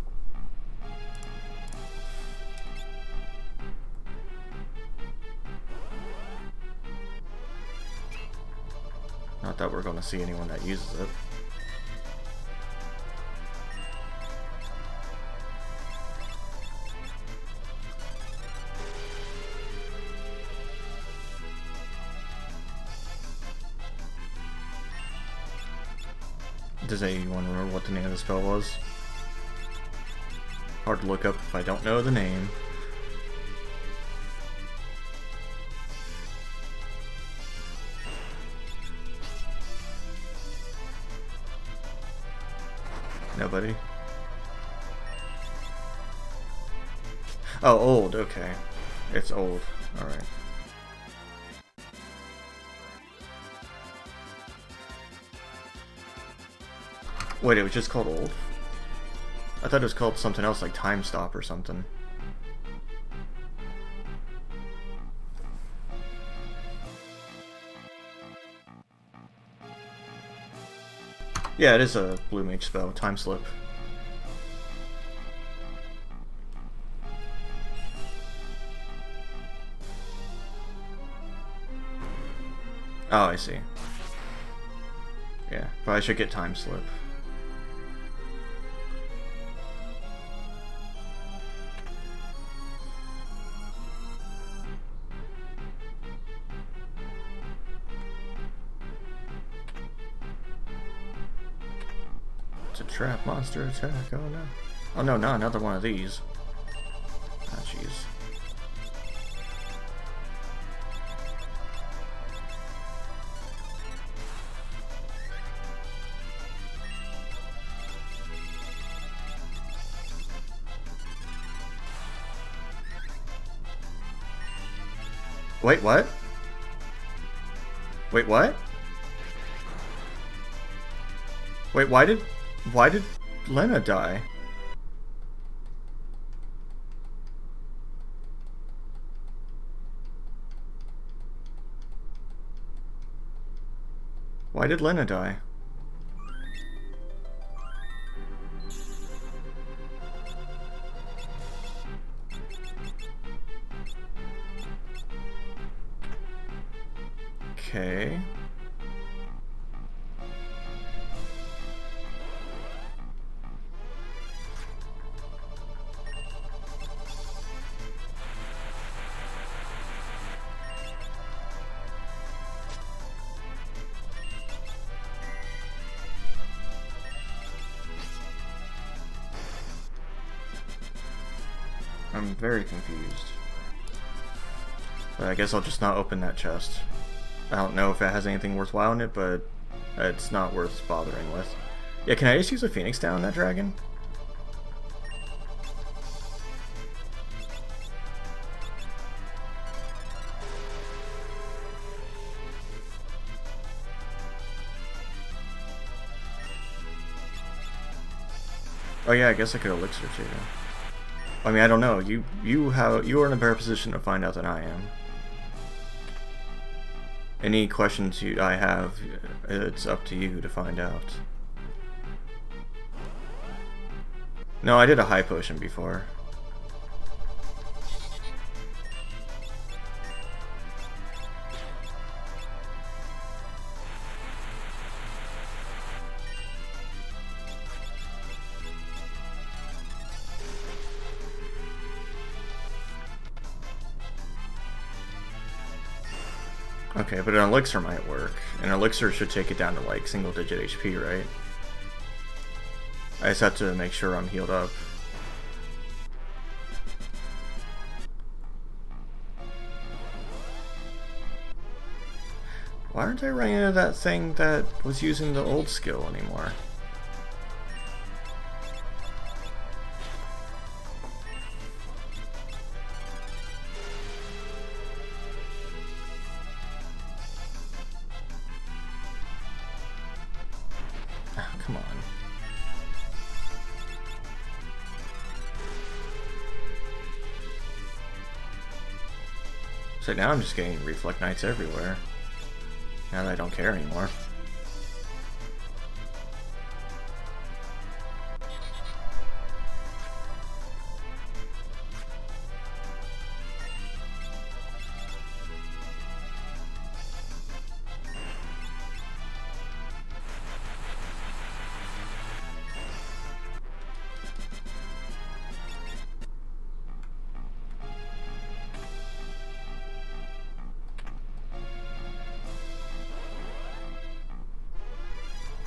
Not that we're going to see anyone that uses it. Does to remember what the name of the spell was? Hard to look up if I don't know the name. Nobody? Oh, old, okay. It's old, alright. Wait, it was just called old? I thought it was called something else like time stop or something. Yeah, it is a blue mage spell, time slip. Oh, I see. Yeah, but I should get time slip. Monster attack. Oh no. Oh no, not another one of these. Ah, jeez. Wait, what? Wait, what? Wait, why did... Why did Lenna die? Why did Lenna die? Very confused. But I guess I'll just not open that chest. I don't know if it has anything worthwhile in it, but it's not worth bothering with. Yeah, can I just use a Phoenix down that dragon? Oh yeah, I guess I could elixir too. I mean, I don't know. You you have you are in a better position to find out than I am. Any questions you I have, it's up to you to find out. No, I did a high potion before. Okay, but an elixir might work. An elixir should take it down to like single digit HP, right? I just have to make sure I'm healed up. Why aren't I running into that thing that was using the old skill anymore? So now I'm just getting Reflect Knights everywhere. Now that I don't care anymore.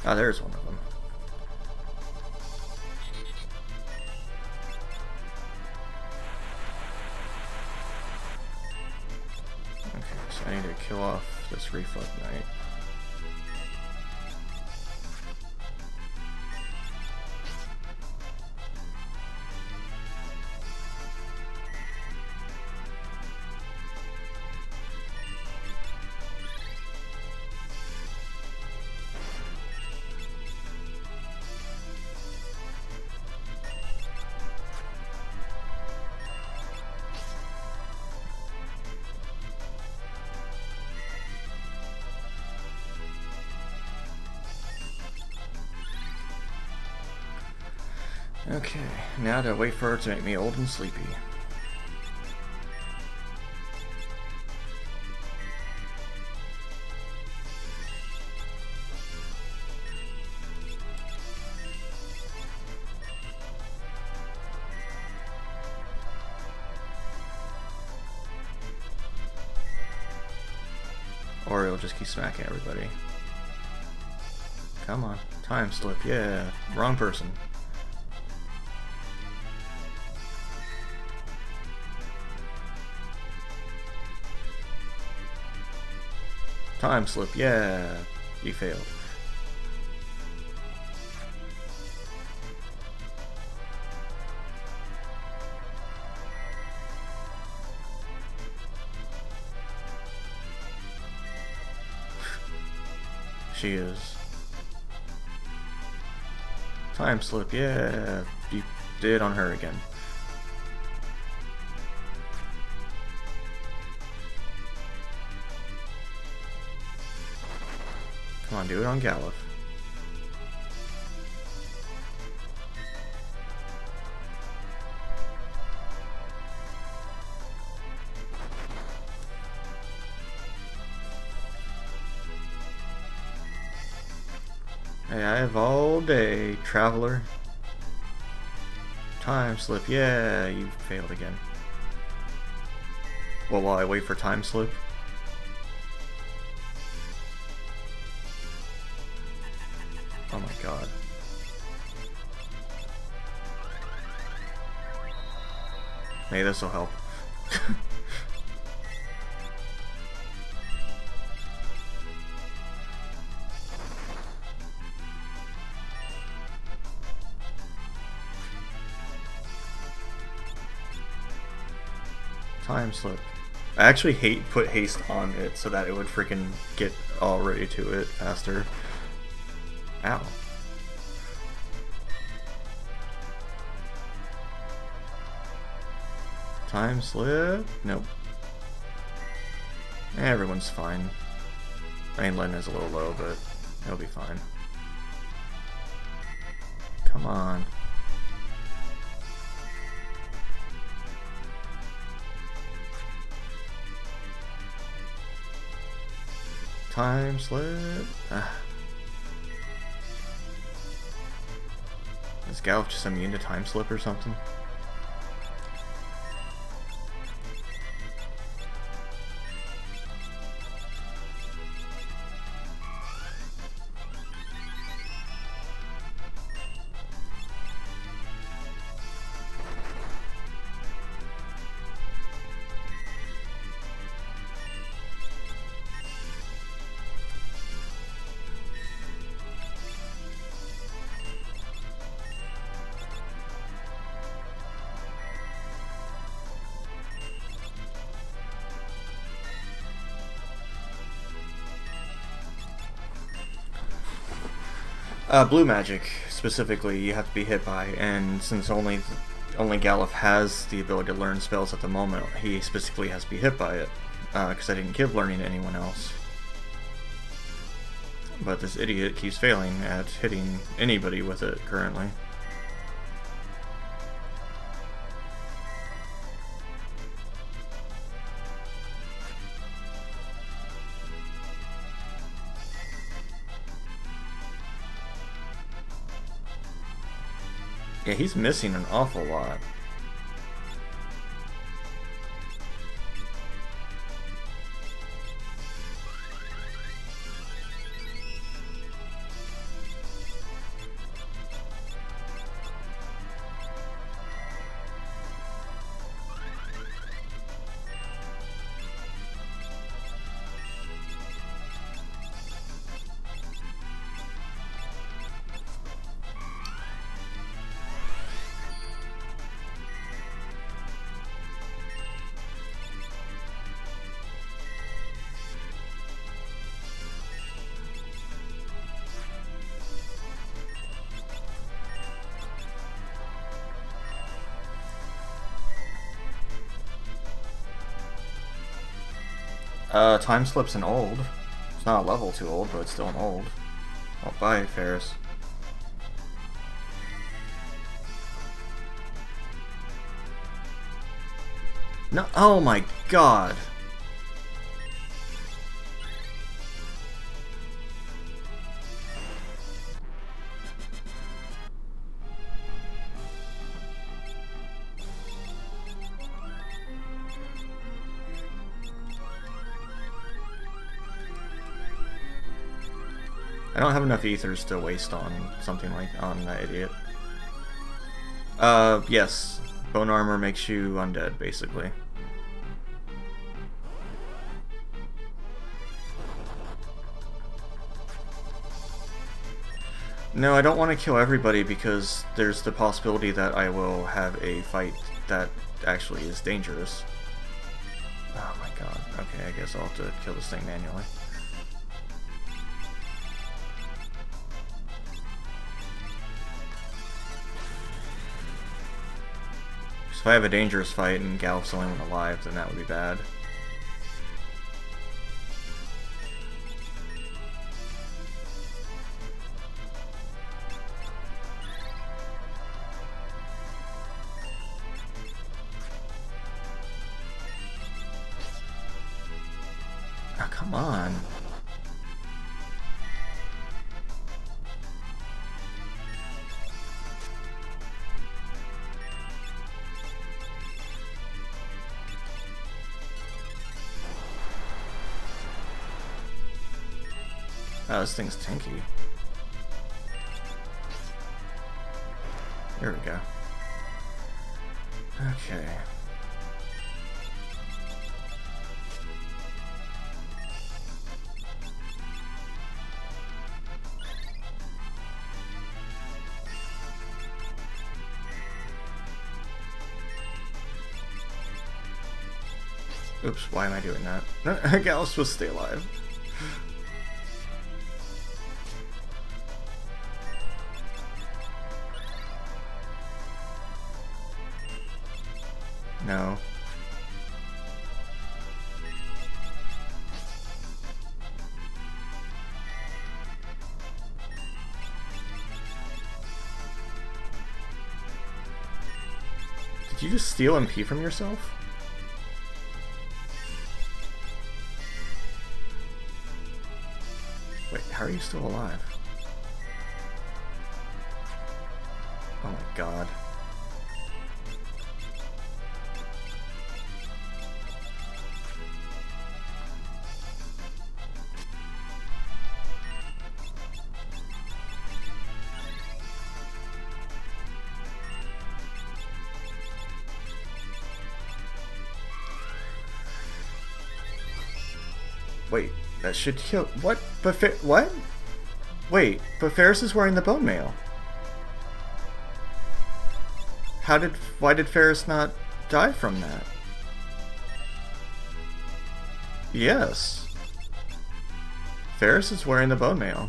Oh, there's one of them. Okay, now to wait for her to make me old and sleepy. Or he'll just keep smacking everybody. Come on. Time slip, yeah. Wrong person. Time slip, yeah. You failed. she is. Time slip, yeah. You did on her again. Do it on Galuf. Hey, I have all day, traveler. Time slip, yeah, you failed again. Well, while I wait for time slip, Hey, this'll help. Time slip. I actually hate put haste on it so that it would freaking get already to it faster. Ow. Time slip? Nope. Everyone's fine. Mean, is a little low, but it'll be fine. Come on. Time slip. Ah. Is Galuf just immune to time slip or something? Uh, blue magic, specifically, you have to be hit by, and since only only Galuf has the ability to learn spells at the moment, he specifically has to be hit by it, because uh, I didn't give learning to anyone else. But this idiot keeps failing at hitting anybody with it currently. He's missing an awful lot. Uh, time slip's an old. It's not a level too old, but it's still an old. Oh, bye, Faris. No, oh my god. Enough ethers to waste on something like on that idiot. Uh, yes. Bone armor makes you undead, basically. No, I don't want to kill everybody because there's the possibility that I will have a fight that actually is dangerous. Oh my god. Okay, I guess I'll have to kill this thing manually. If I have a dangerous fight and Galuf's the only one alive, then that would be bad. Oh, this thing's tanky. There we go. Okay. Oops, why am I doing that? Galuf was stay alive. Just steal MP from yourself? Wait, how are you still alive? That should kill. What? But what? Wait, but Faris is wearing the bone mail. How did? Why did Faris not die from that? Yes. Faris is wearing the bone mail.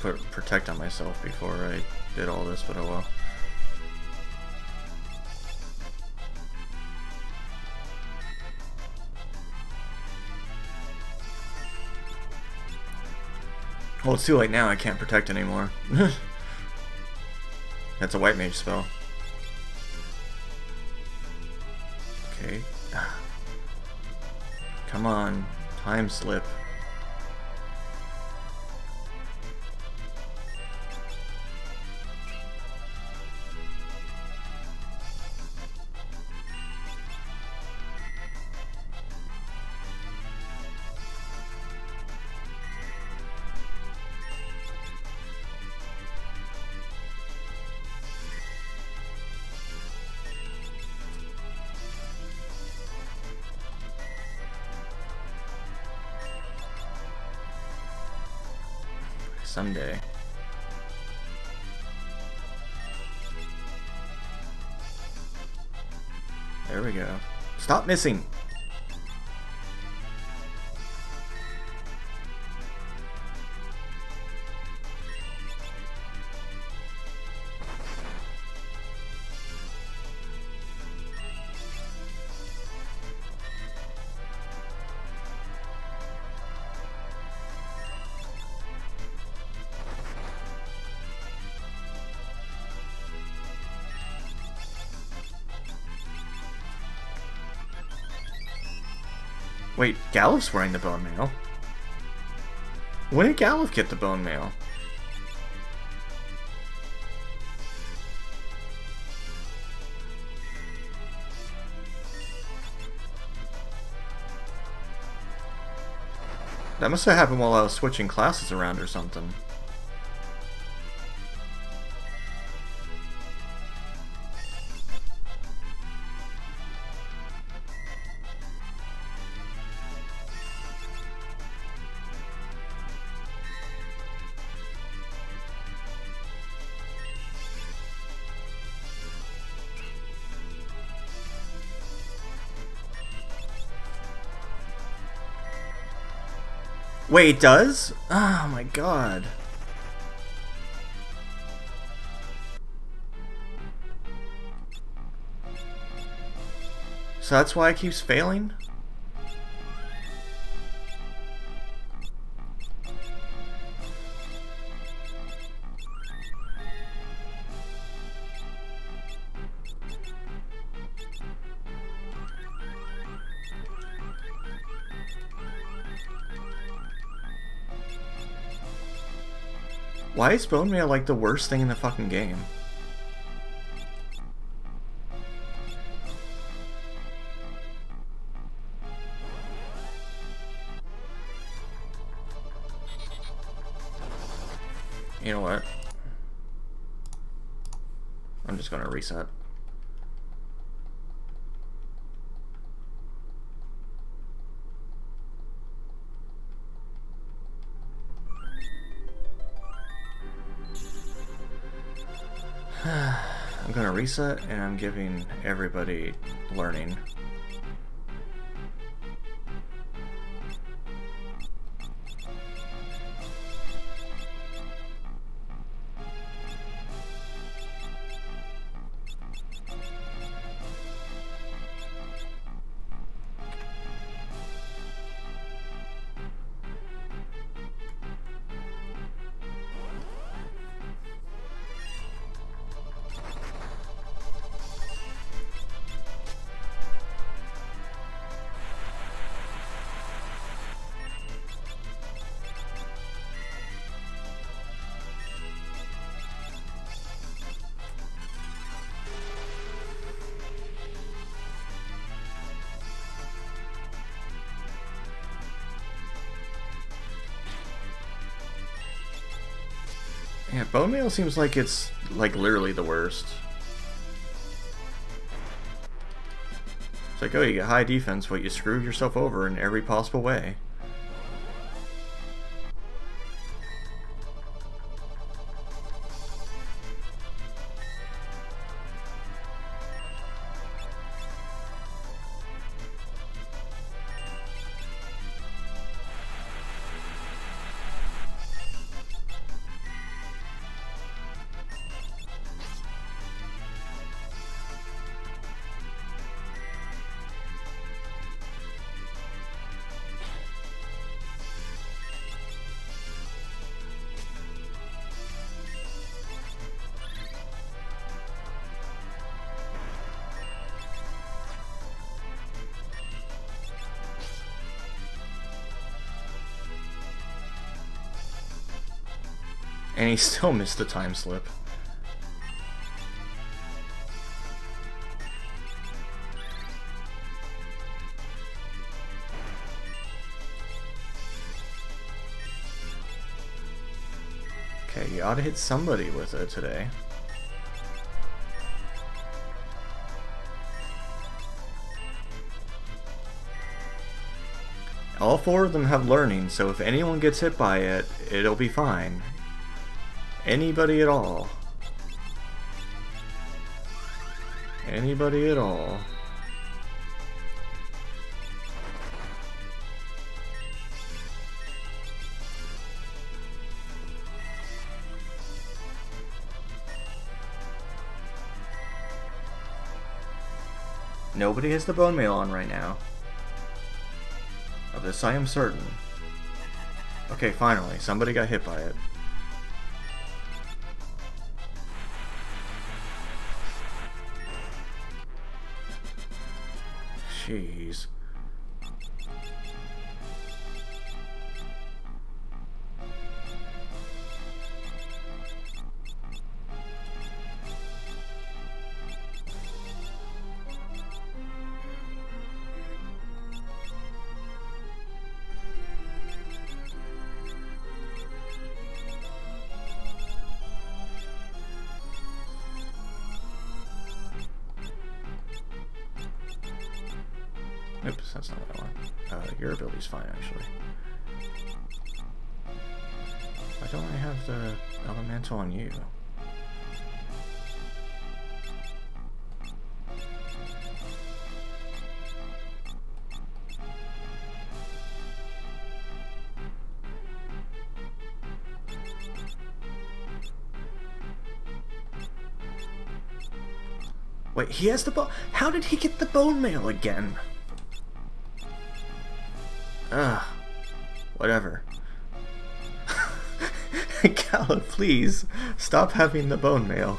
Put protect on myself before I did all this, but oh well. Well, it's too late now. I can't protect anymore. That's a white mage spell. Okay. Come on. Time slip. Someday. There we go. Stop missing! Wait, wearing the bone mail. When did Galuf get the bone mail? That must have happened while I was switching classes around or something. Wait, it does? Oh my god. So that's why it keeps failing? Why is bone mail like the worst thing in the fucking game? You know what? I'm just gonna reset. Reset and I'm giving everybody learning. Bone mail seems like it's like literally the worst. It's like, oh, you get high defense, but you screw yourself over in every possible way. And he still missed the time slip. Okay, you ought to hit somebody with it today. All four of them have learning, so if anyone gets hit by it, it'll be fine. Anybody at all. Anybody at all. Nobody has the bone mail on right now. Of this I am certain. Okay, finally, somebody got hit by it. He has the bone. How did he get the bone mail again? Ugh. Whatever. Gala, please stop having the bone mail.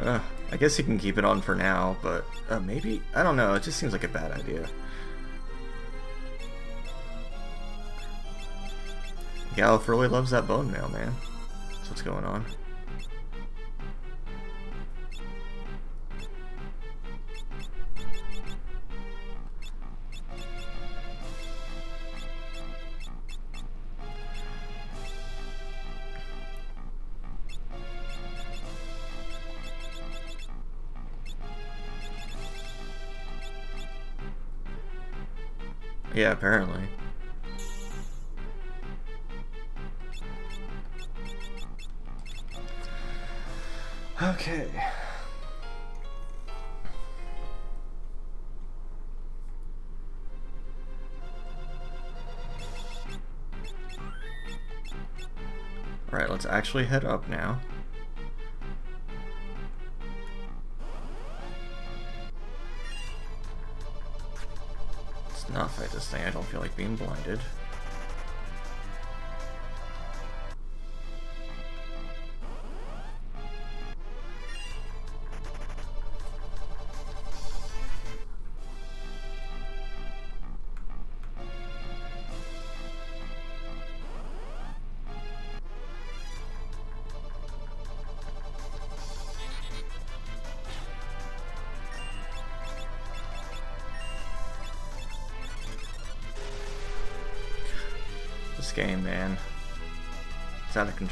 Uh, I guess you can keep it on for now, but uh, maybe I don't know. It just seems like a bad idea. Galuf really loves that bone mail, man. That's what's going on. Yeah, apparently. Okay. Alright, let's actually head up now. Feel like being blinded.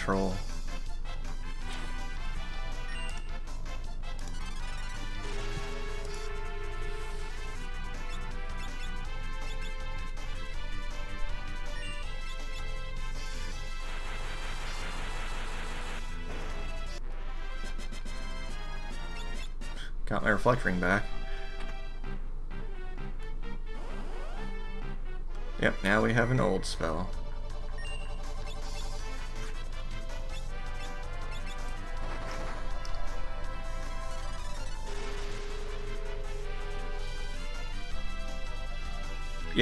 Control. Got my reflect ring back. Yep, now we have an old spell.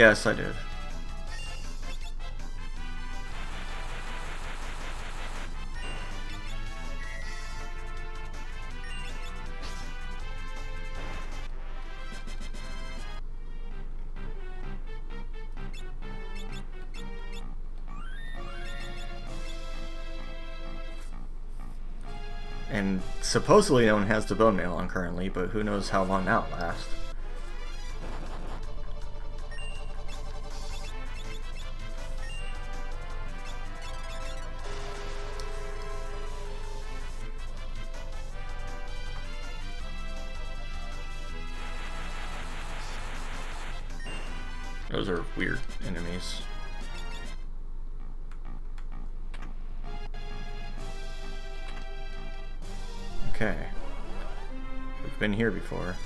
Yes, I did. And supposedly no one has the bone mail on currently, but who knows how long that'll last. Those are weird enemies. Okay. We've been here before.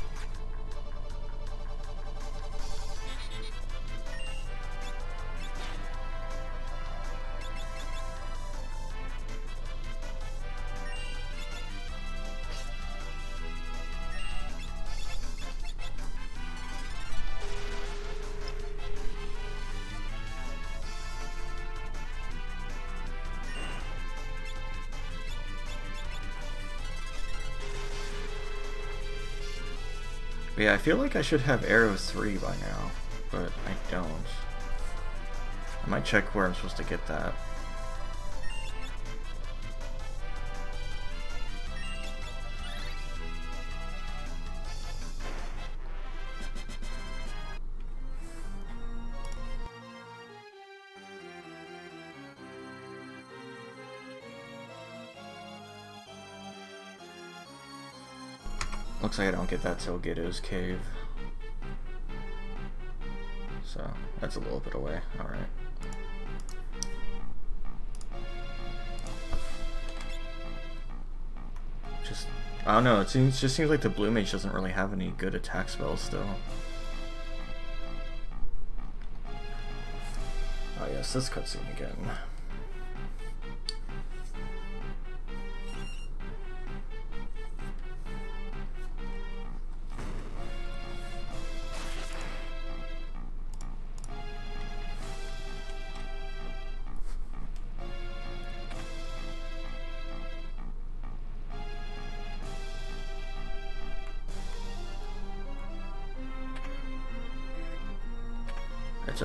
Yeah, I feel like I should have Aero 3 by now, but I don't. I might check where I'm supposed to get that. Looks like I don't get that till Ghido's Cave. So, that's a little bit away. Alright. Just, I don't know, it seems just seems like the Blue Mage doesn't really have any good attack spells still. Oh yes, this cutscene again.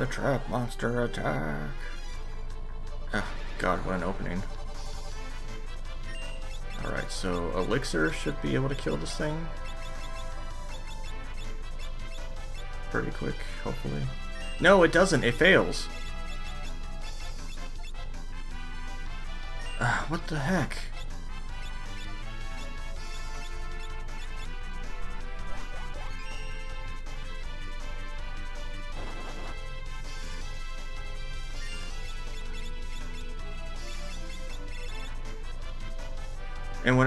Trap monster attack. Ah, God, what an opening. Alright, so Elixir should be able to kill this thing. Pretty quick, hopefully. No, it doesn't. It fails. Ah, what the heck?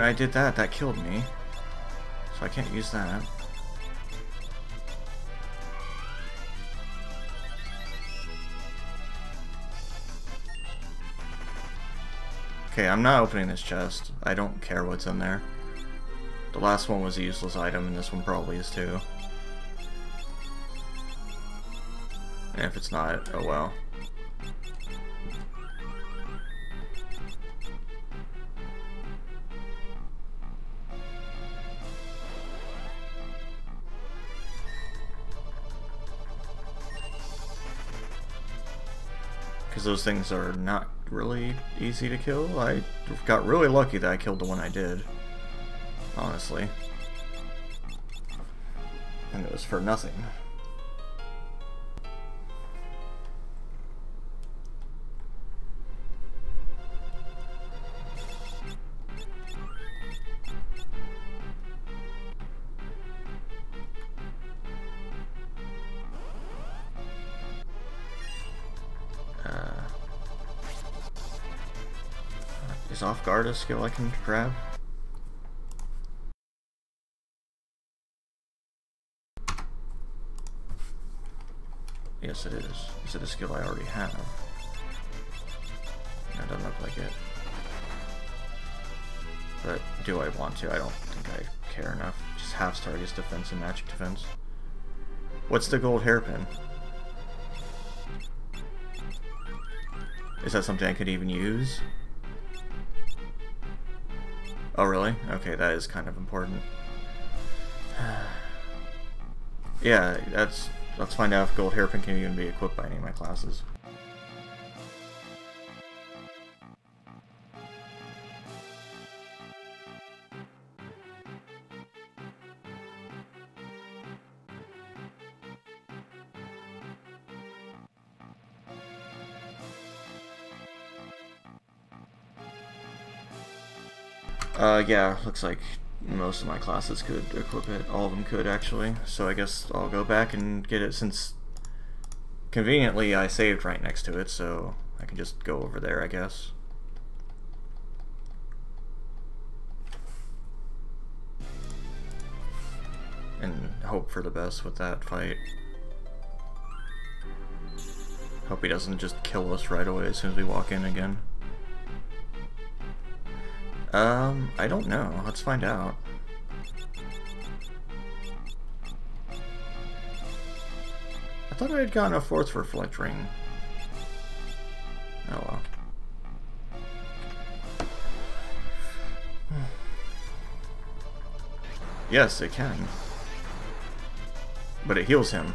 I did that, that killed me. So I can't use that. Okay, I'm not opening this chest. I don't care what's in there. The last one was a useless item, and this one probably is too. And if it's not, oh well. Because those things are not really easy to kill. I got really lucky that I killed the one I did. Honestly. And it was for nothing. A skill I can grab? Yes, it is. Is it a skill I already have? That doesn't look like it. But do I want to? I don't think I care enough. Just half targets defense and magic defense. What's the gold hairpin? Is that something I could even use? Oh, really? Okay, that is kind of important. yeah, that's... Let's find out if Gold Hairpin can even be equipped by any of my classes. Uh, yeah, looks like most of my classes could equip it. All of them could, actually. So I guess I'll go back and get it since conveniently I saved right next to it, so I can just go over there, I guess. And hope for the best with that fight. Hope he doesn't just kill us right away as soon as we walk in again. Um, I don't know. Let's find out. I thought I had gotten a fourth reflect ring. Oh well. Yes, it can. But it heals him.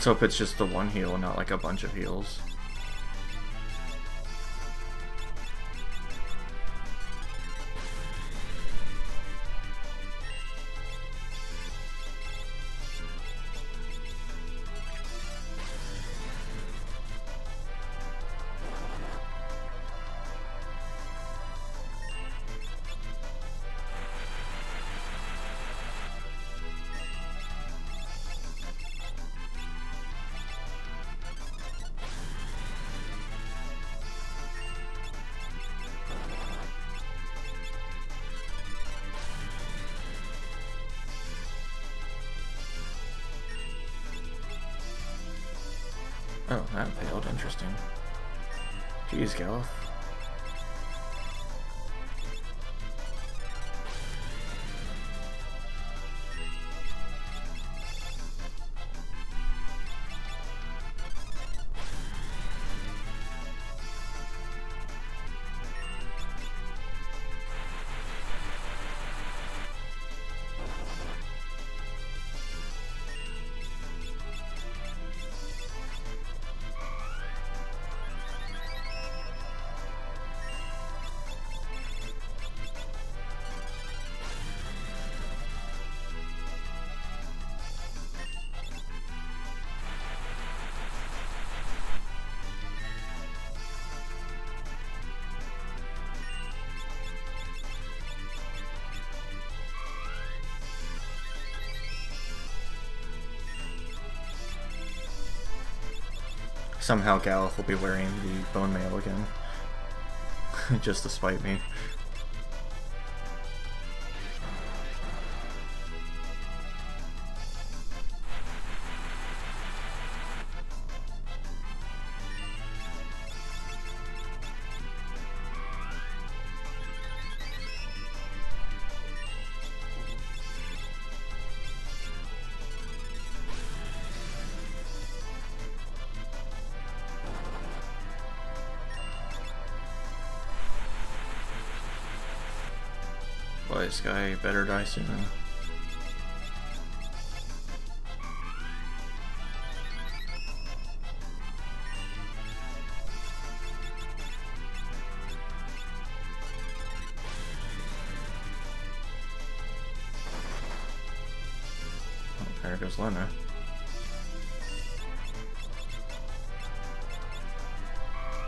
Let's hope it's just the one heal, not like a bunch of heals. Jeez, somehow Galuf will be wearing the bone mail again. Just to spite me. This guy better die soon. Oh, there goes Lenna.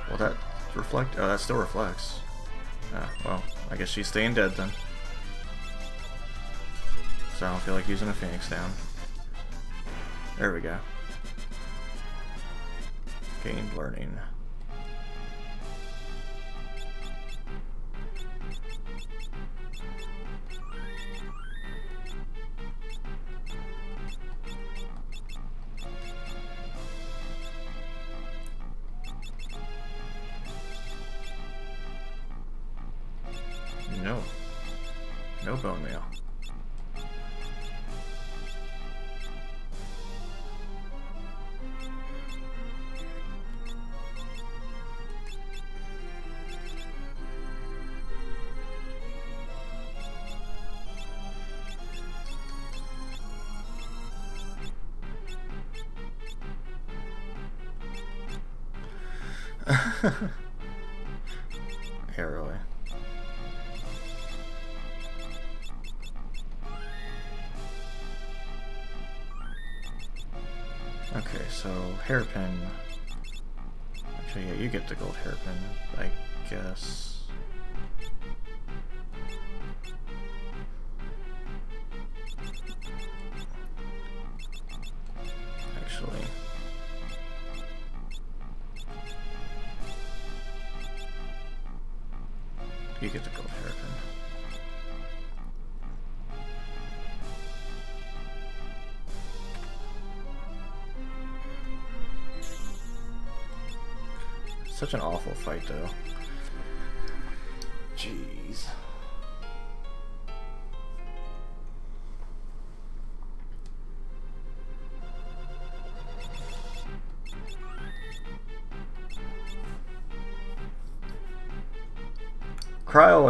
Well, that reflect. Oh, that still reflects. Ah, well, I guess she's staying dead then so I don't feel like using a Phoenix down. There we go. Gained learning. yeah, really. Okay, so hairpin. Actually, yeah, you get the gold hairpin, I guess.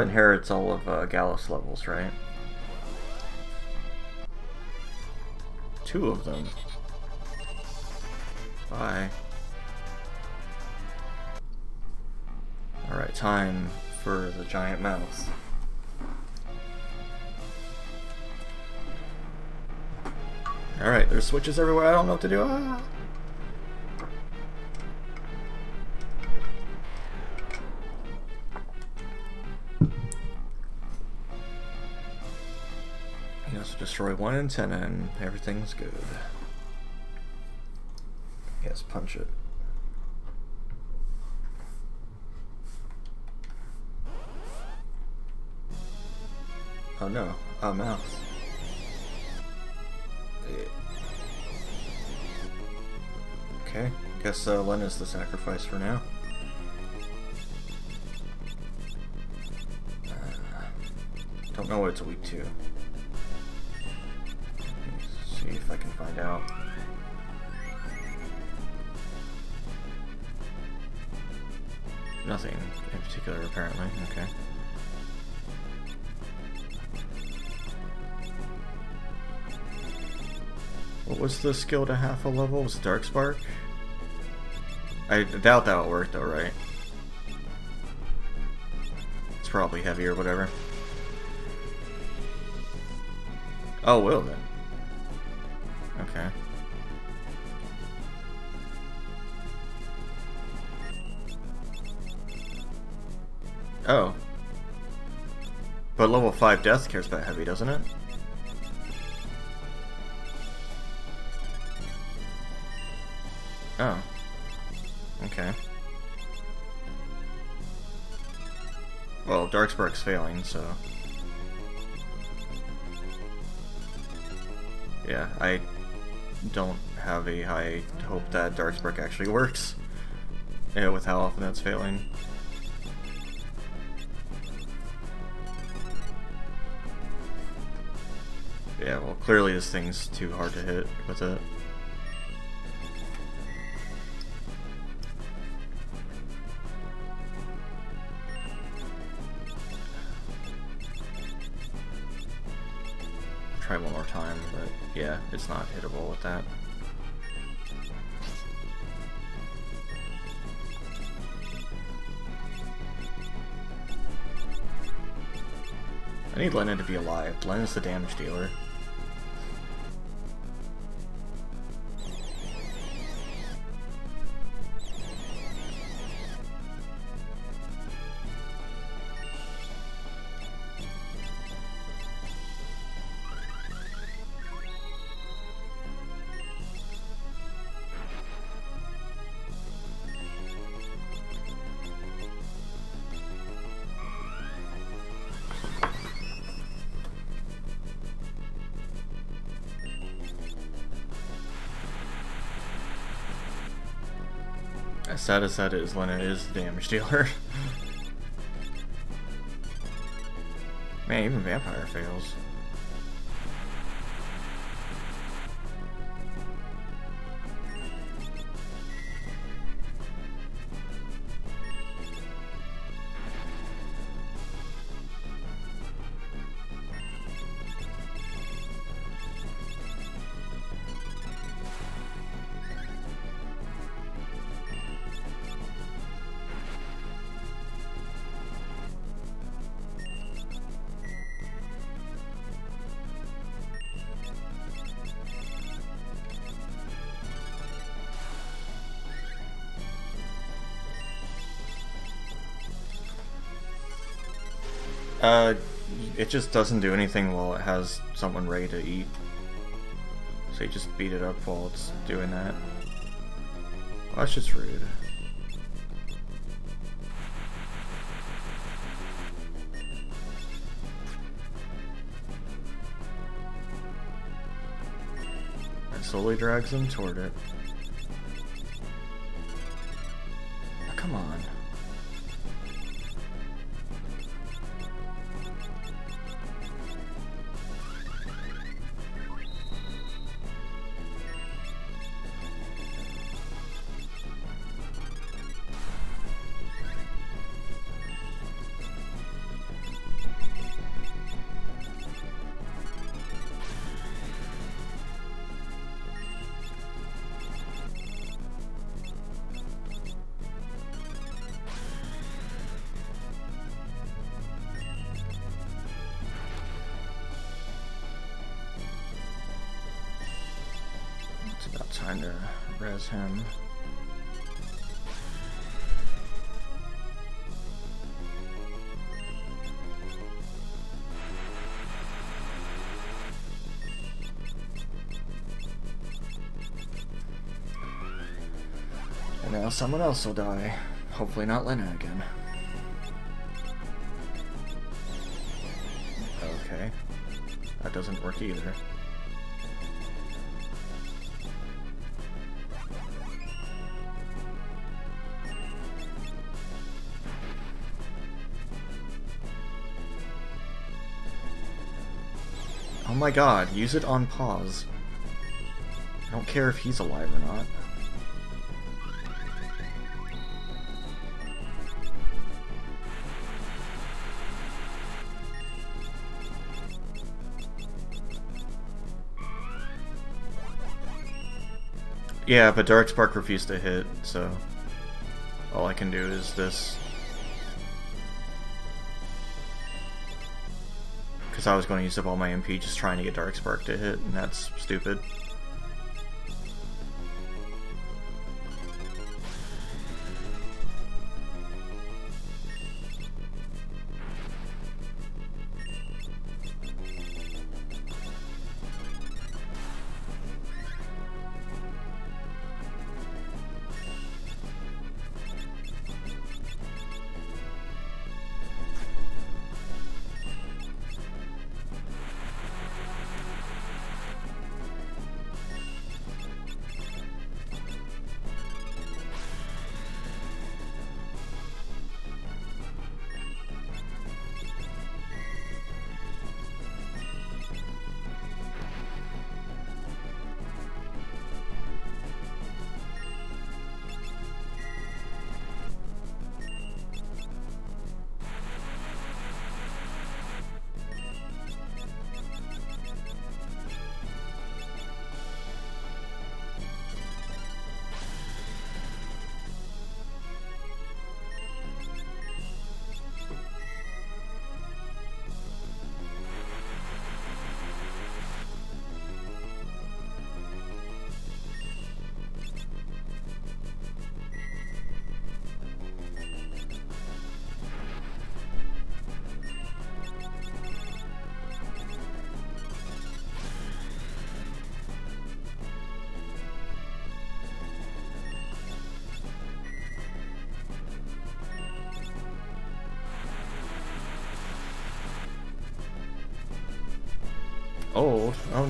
Inherits all of uh, Galuf's levels, right? Two of them. Bye. Alright, time for the giant mouse. Alright, there's switches everywhere, I don't know what to do. Ah! Destroy one antenna and everything's good. Yes, punch it. Oh no, a mouse. Okay, guess uh, Len is the sacrifice for now. Uh, don't know what it's weak to. Can find out. Nothing in particular, apparently. Okay. What was the skill to half a level? Was Dark Spark? I doubt that would work though, right? It's probably heavy or whatever. Oh, will then. 5 death cares about heavy, doesn't it? Oh. Okay. Well, Darkspark's failing, so... Yeah, I don't have a high hope that Darkspark actually works. Yeah, with how often that's failing. Clearly this thing's too hard to hit with it. Try one more time, but yeah, it's not hittable with that. I need Lenna to be alive. Lenna's the damage dealer. Sad as that is, when it is the damage dealer. Man, even Vampire fails. Uh, it just doesn't do anything while it has someone ready to eat. So you just beat it up while it's doing that. Well, that's just rude. It slowly drags them toward it. Res him. And now someone else will die. Hopefully not Lenna again. Okay. That doesn't work either. My god, use it on pause. I don't care if he's alive or not. Yeah, but Dark Spark refused to hit, so all I can do is this. Because I was going to use up all my MP just trying to get Dark Spark to hit, and that's stupid.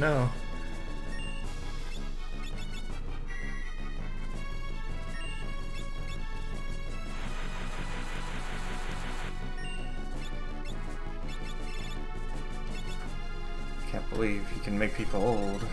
No. Can't believe he can make people old.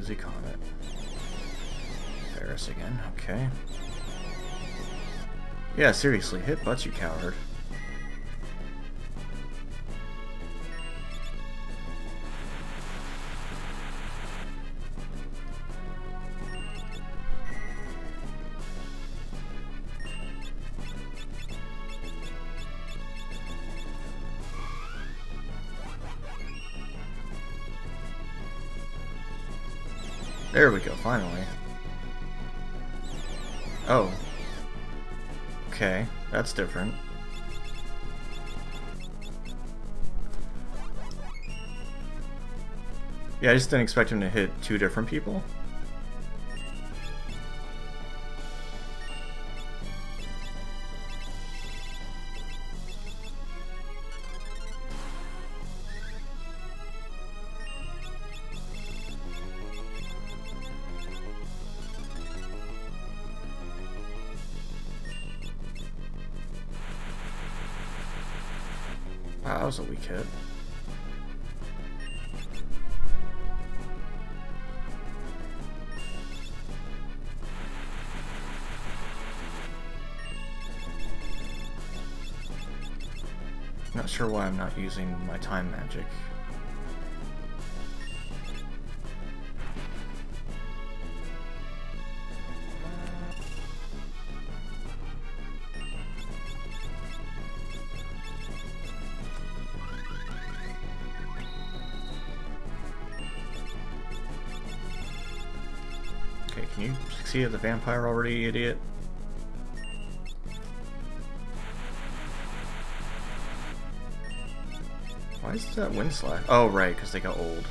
Who's Comet? Faris again, okay. Yeah, seriously, hit butts, you coward. Finally. Oh. Okay, that's different. Yeah, I just didn't expect him to hit two different people. Hit. Not sure why I'm not using my time magic. At the vampire already, idiot? Why is that wind slack? Oh, right, because they got old.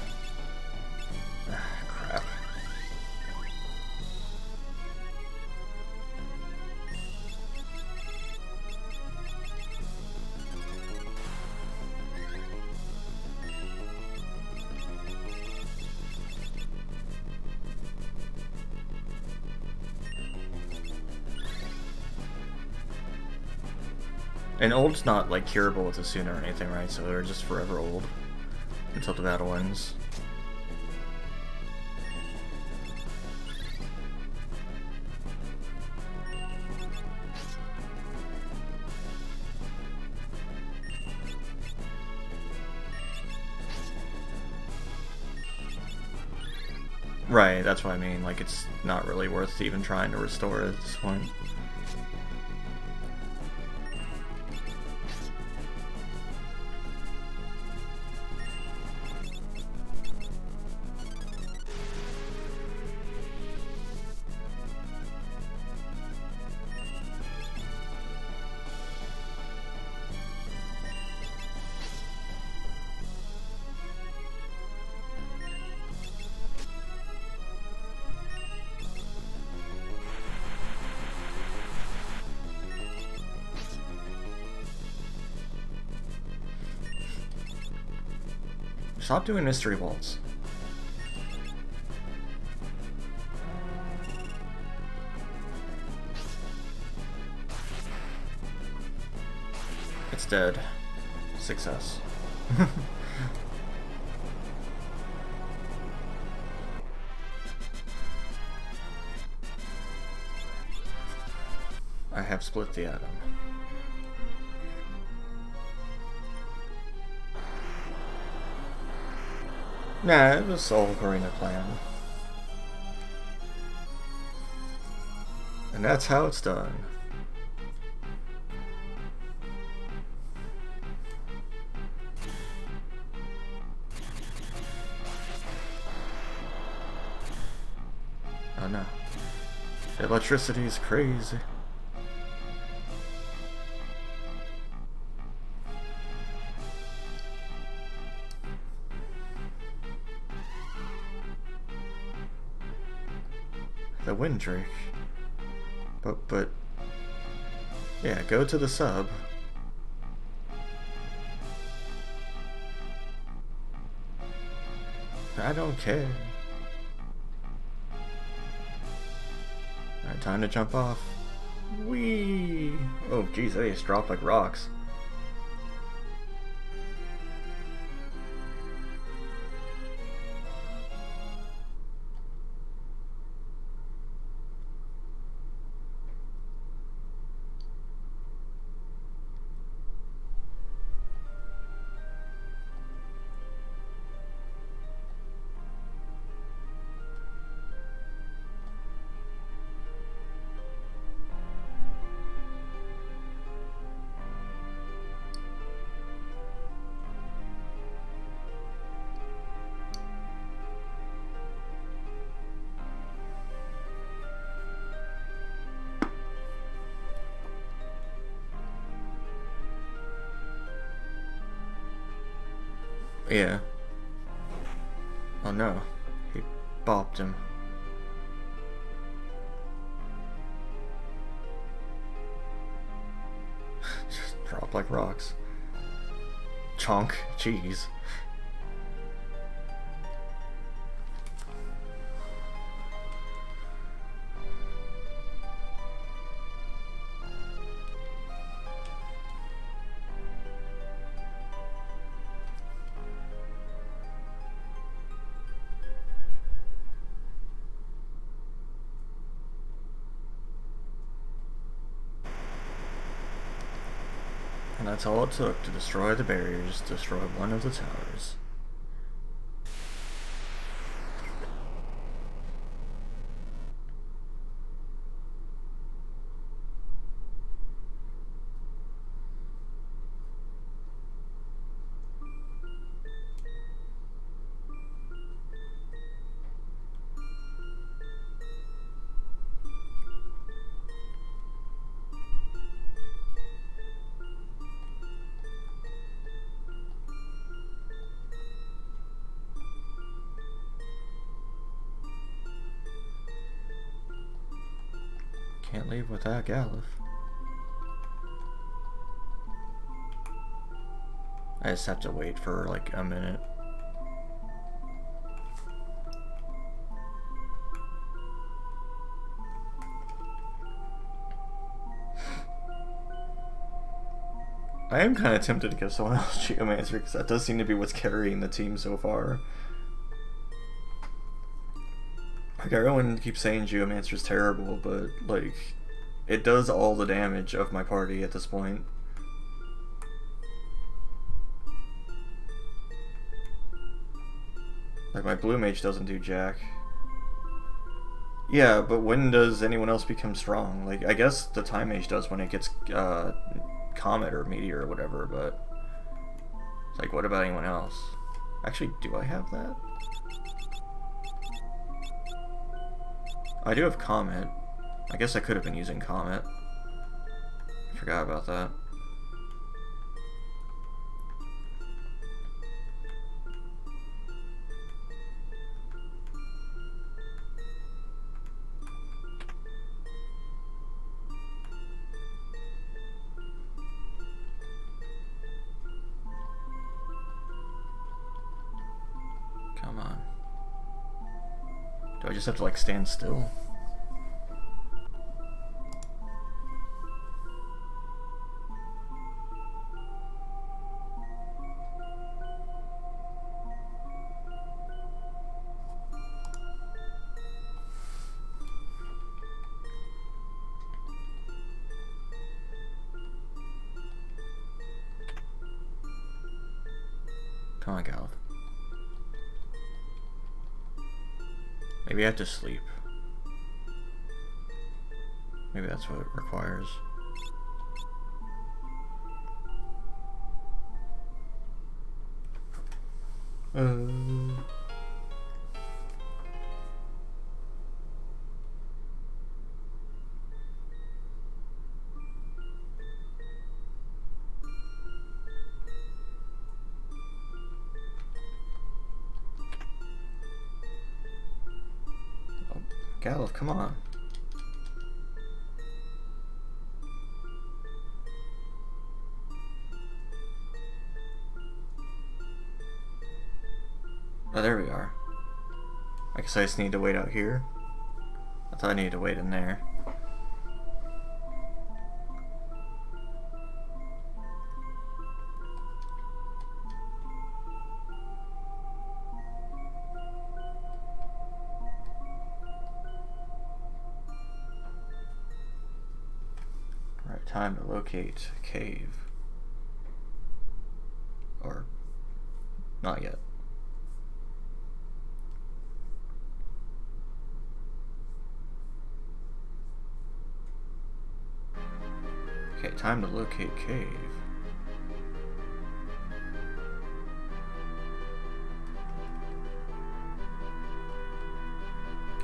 And old's not like curable with Esuna or anything, right? So they're just forever old until the battle ends. Right, that's what I mean. Like, it's not really worth even trying to restore at this point. Stop doing Mystery Waltz. It's dead. Success. I have split the atom. Nah, it was all to plan. And that's how it's done. Oh no. Electricity is crazy. Drake. But, but... Yeah, go to the sub. I don't care. Alright, time to jump off. Whee! Oh, geez, they just drop like rocks. Yeah. Oh no. He bopped him. Just drop like rocks. Chonk. Cheese. That's all it took to destroy the barriers, destroy one of the towers. Without Galuf. I just have to wait for like a minute. I am kind of tempted to give someone else Geomancer because that does seem to be what's carrying the team so far. Like everyone keeps saying Geomancer's terrible, but like it does all the damage of my party at this point. Like my blue mage doesn't do jack. Yeah, but when does anyone else become strong? Like I guess the time mage does when it gets uh, comet or meteor or whatever, but like what about anyone else? Actually, do I have that? I do have Comet. I guess I could have been using Comet. I forgot about that. Come on. Do I just have to like stand still? Maybe I have to sleep. Maybe that's what it requires. Uh... I just need to wait out here. I thought I needed to wait in there. Right, time to locate cave. Or not yet. Okay, time to locate cave.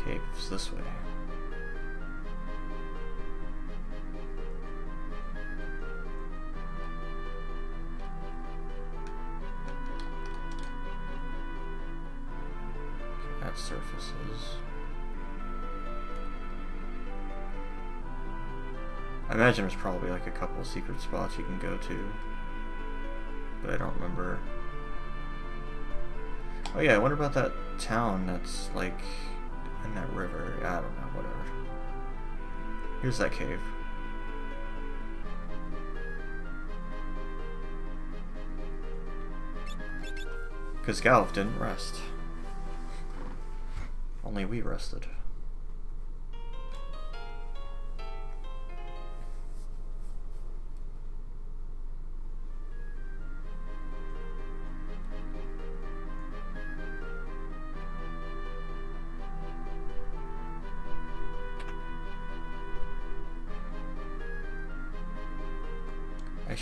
Cave's this way. Imagine there's probably like a couple secret spots you can go to. But I don't remember. Oh yeah, I wonder about that town that's like in that river. I don't know, whatever. Here's that cave. Because Galuf didn't rest. Only we rested.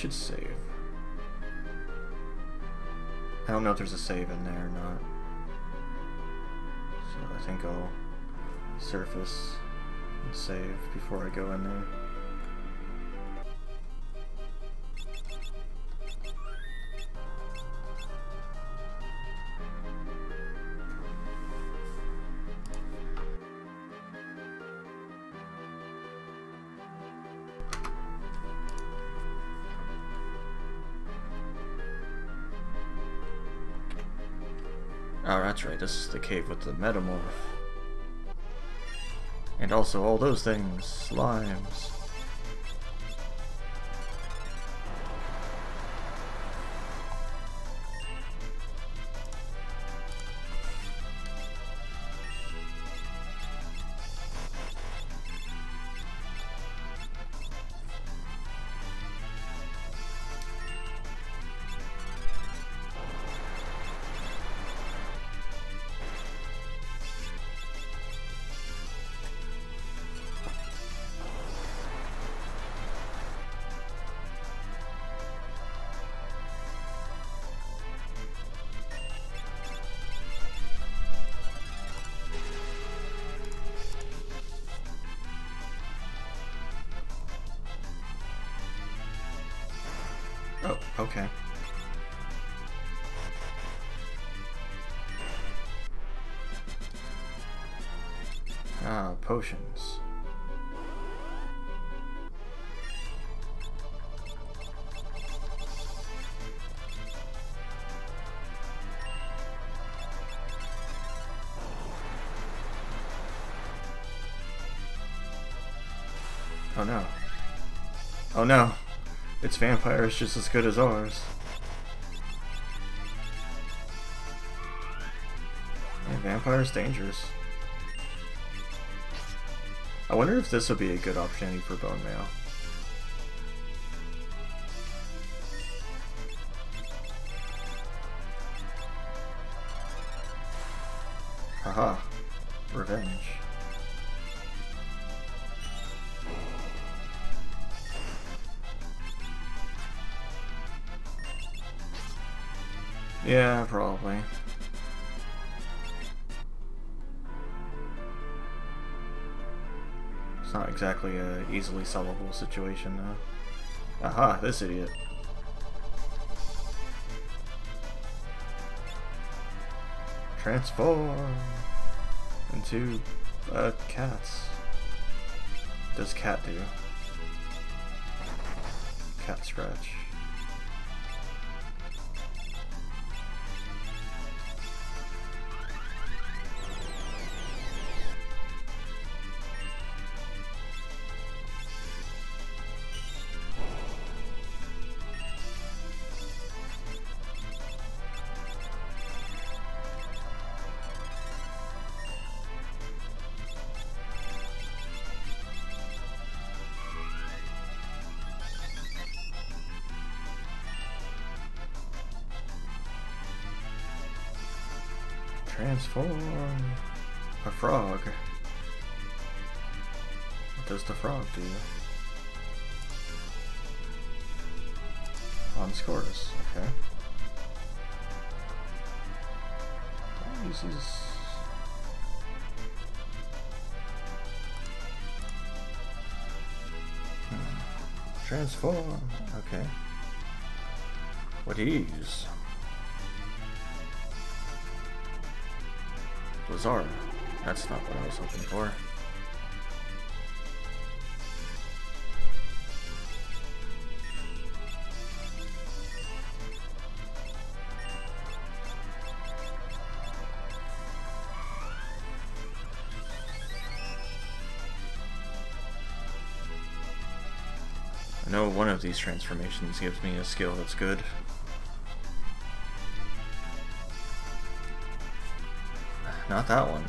Should save. I don't know if there's a save in there or not. So I think I'll surface and save before I go in there. This is the cave with the metamorph. And also all those things, slimes. Oh no. Its vampire is just as good as ours. Yeah, vampire's dangerous. I wonder if this would be a good opportunity for bone mail. Exactly a easily solvable situation, though. Aha, this idiot. Transform into Uh, cats. Does cat do? Cat scratch. Transform a frog. What does the frog do? Pond's Chorus, okay. Uses hmm. Transform, okay. What do you use? Blizzard. That's not what I was hoping for. I know one of these transformations gives me a skill that's good. Not that one.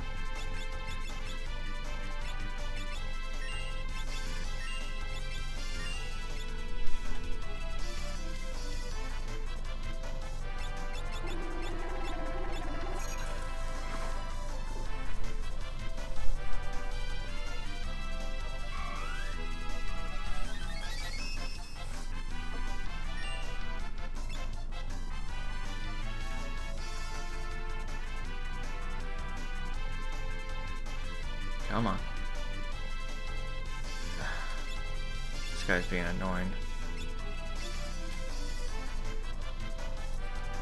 Guy's being annoying.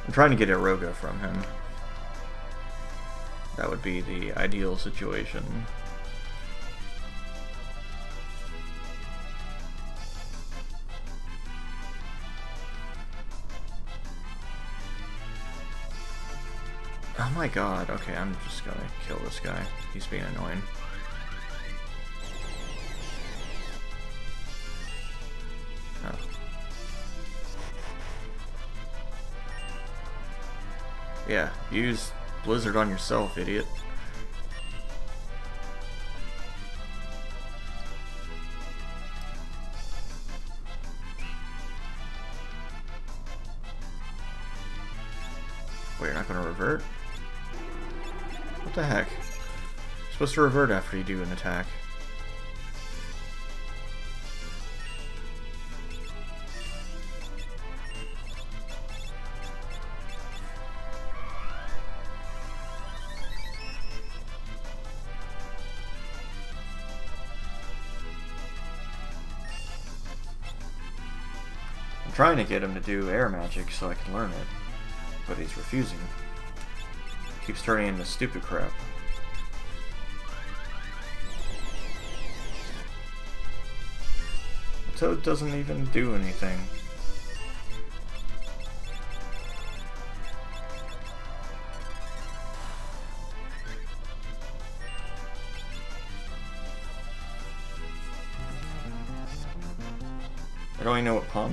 I'm trying to get Aeroga from him. That would be the ideal situation. Oh my god, okay, I'm just gonna kill this guy. He's being annoying. Yeah, use Blizzard on yourself, idiot. Wait, you're not gonna revert? What the heck? You're supposed to revert after you do an attack. Trying to get him to do air magic so I can learn it, but he's refusing. Keeps turning into stupid crap. The toad doesn't even do anything.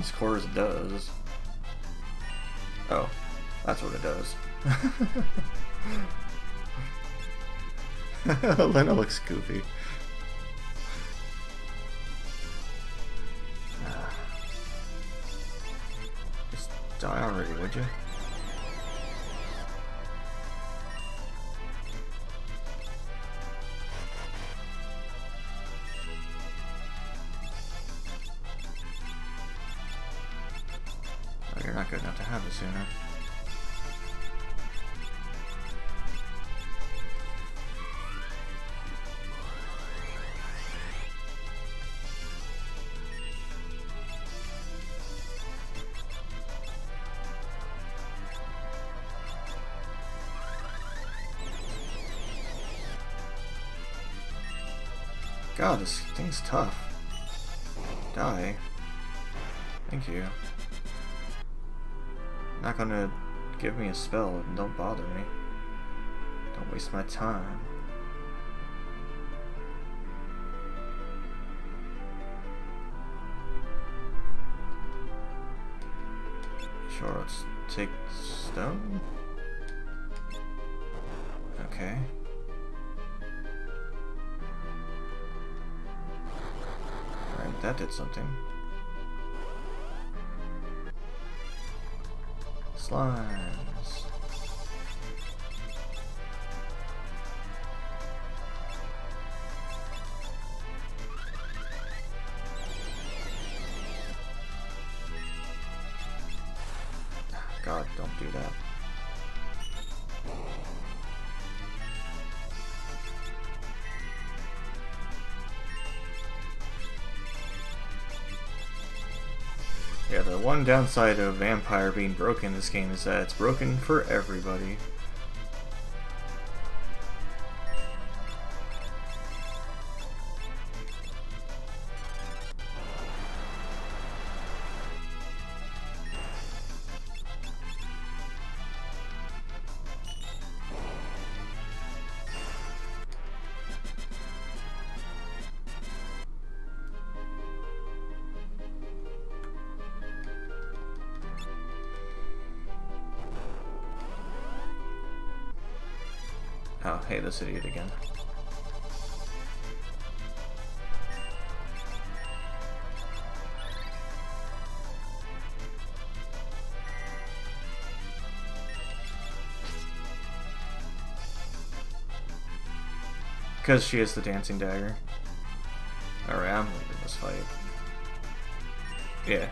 Don't even know what Pond's Chorus does. Oh, that's what it does. Lenna looks goofy. God, this thing's tough. Die. Thank you. Not gonna give me a spell, don't bother me. Don't waste my time. Something. Slimes. One downside of Vampire being broken in this game is that it's broken for everybody. Hey, this idiot again. Because she has the dancing dagger. Alright, I'm leaving this fight. Yeah.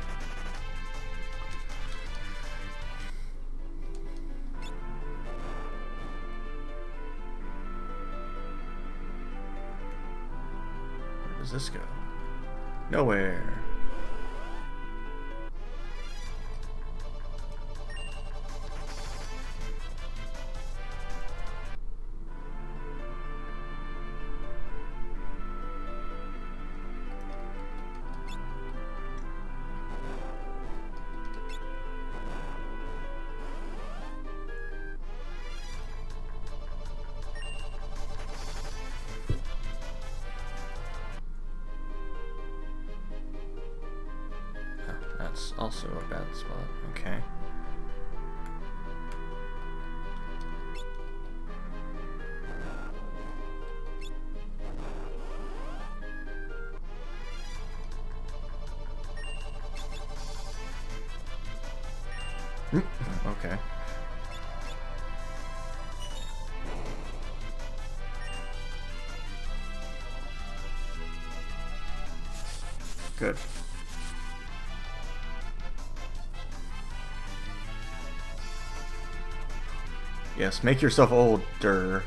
Does this go? Nowhere. Yes, make yourself older.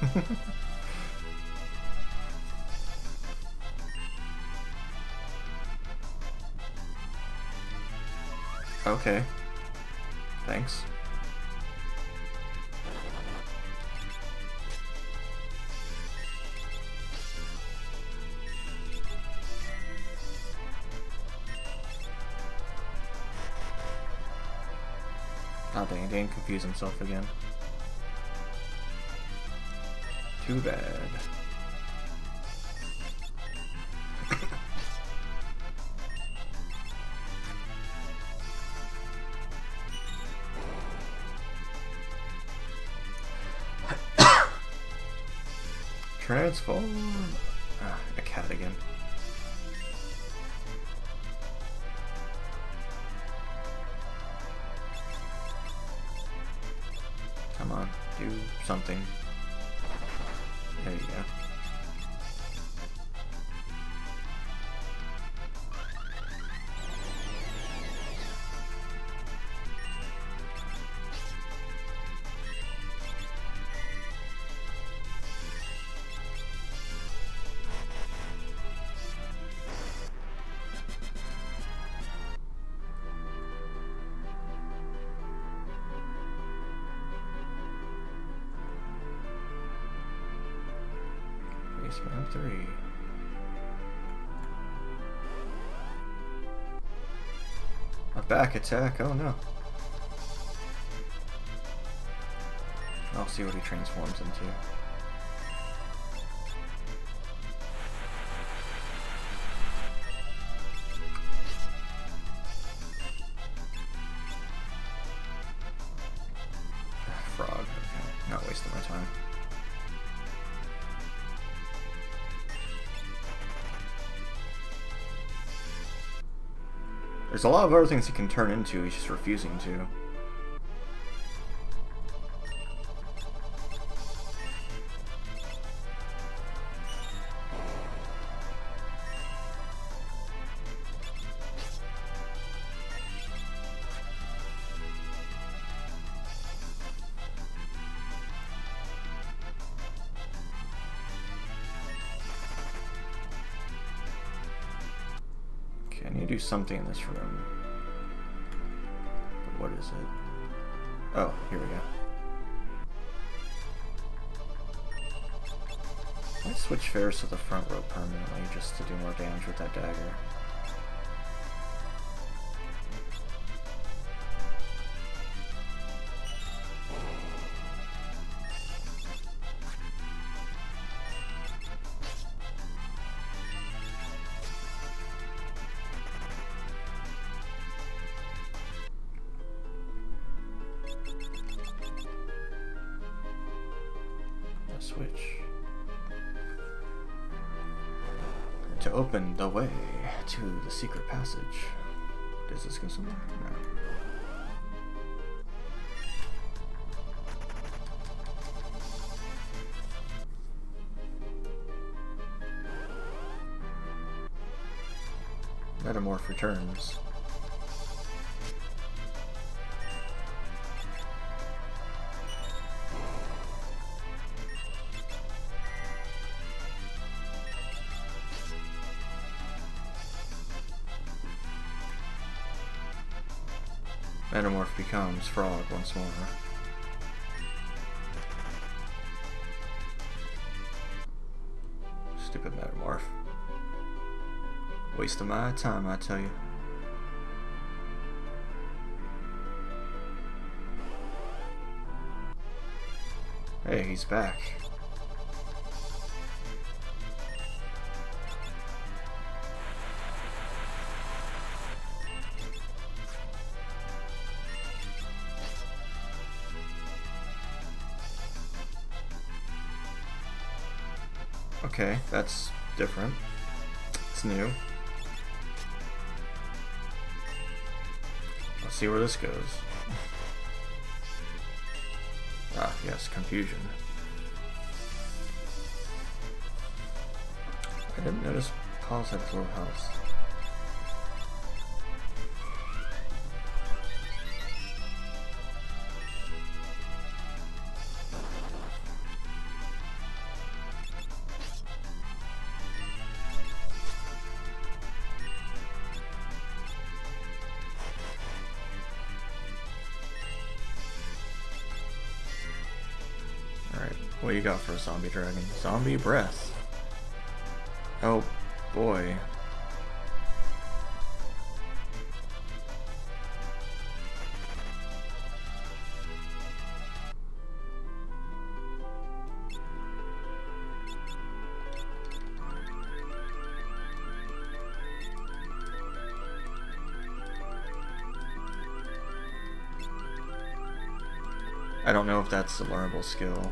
okay. Dang, didn't confuse himself again. Too bad. Transform! Ah, a cat again. Something. Spam three. A back attack? Oh no. I'll see what he transforms into. A lot of other things he can turn into, he's just refusing to. I need to do something in this room. But what is it? Oh, here we go. Let's switch Faris to the front row permanently just to do more damage with that dagger. Somewhere? No. Metamorph returns. Becomes Frog once more. Stupid Metamorph. Waste of my time, I tell you. Hey, he's back. It's new. Let's see where this goes. ah, yes, confusion. I didn't notice Paul's had full health. Got for a zombie dragon? Zombie breath. Oh boy. I don't know if that's a learnable skill.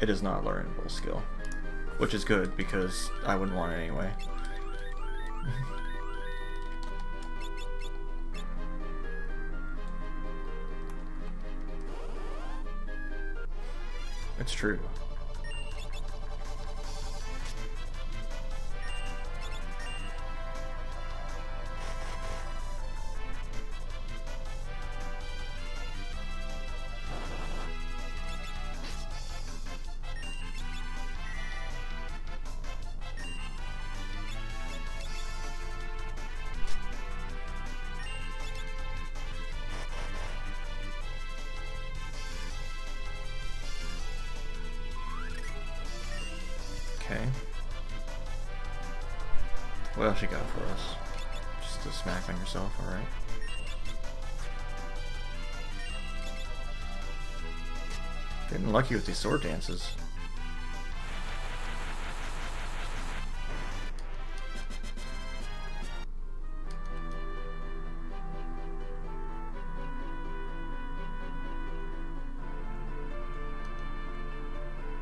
It is not a learnable skill. Which is good, because I wouldn't want it anyway. it's true. Yourself, alright. Getting lucky with these sword dances.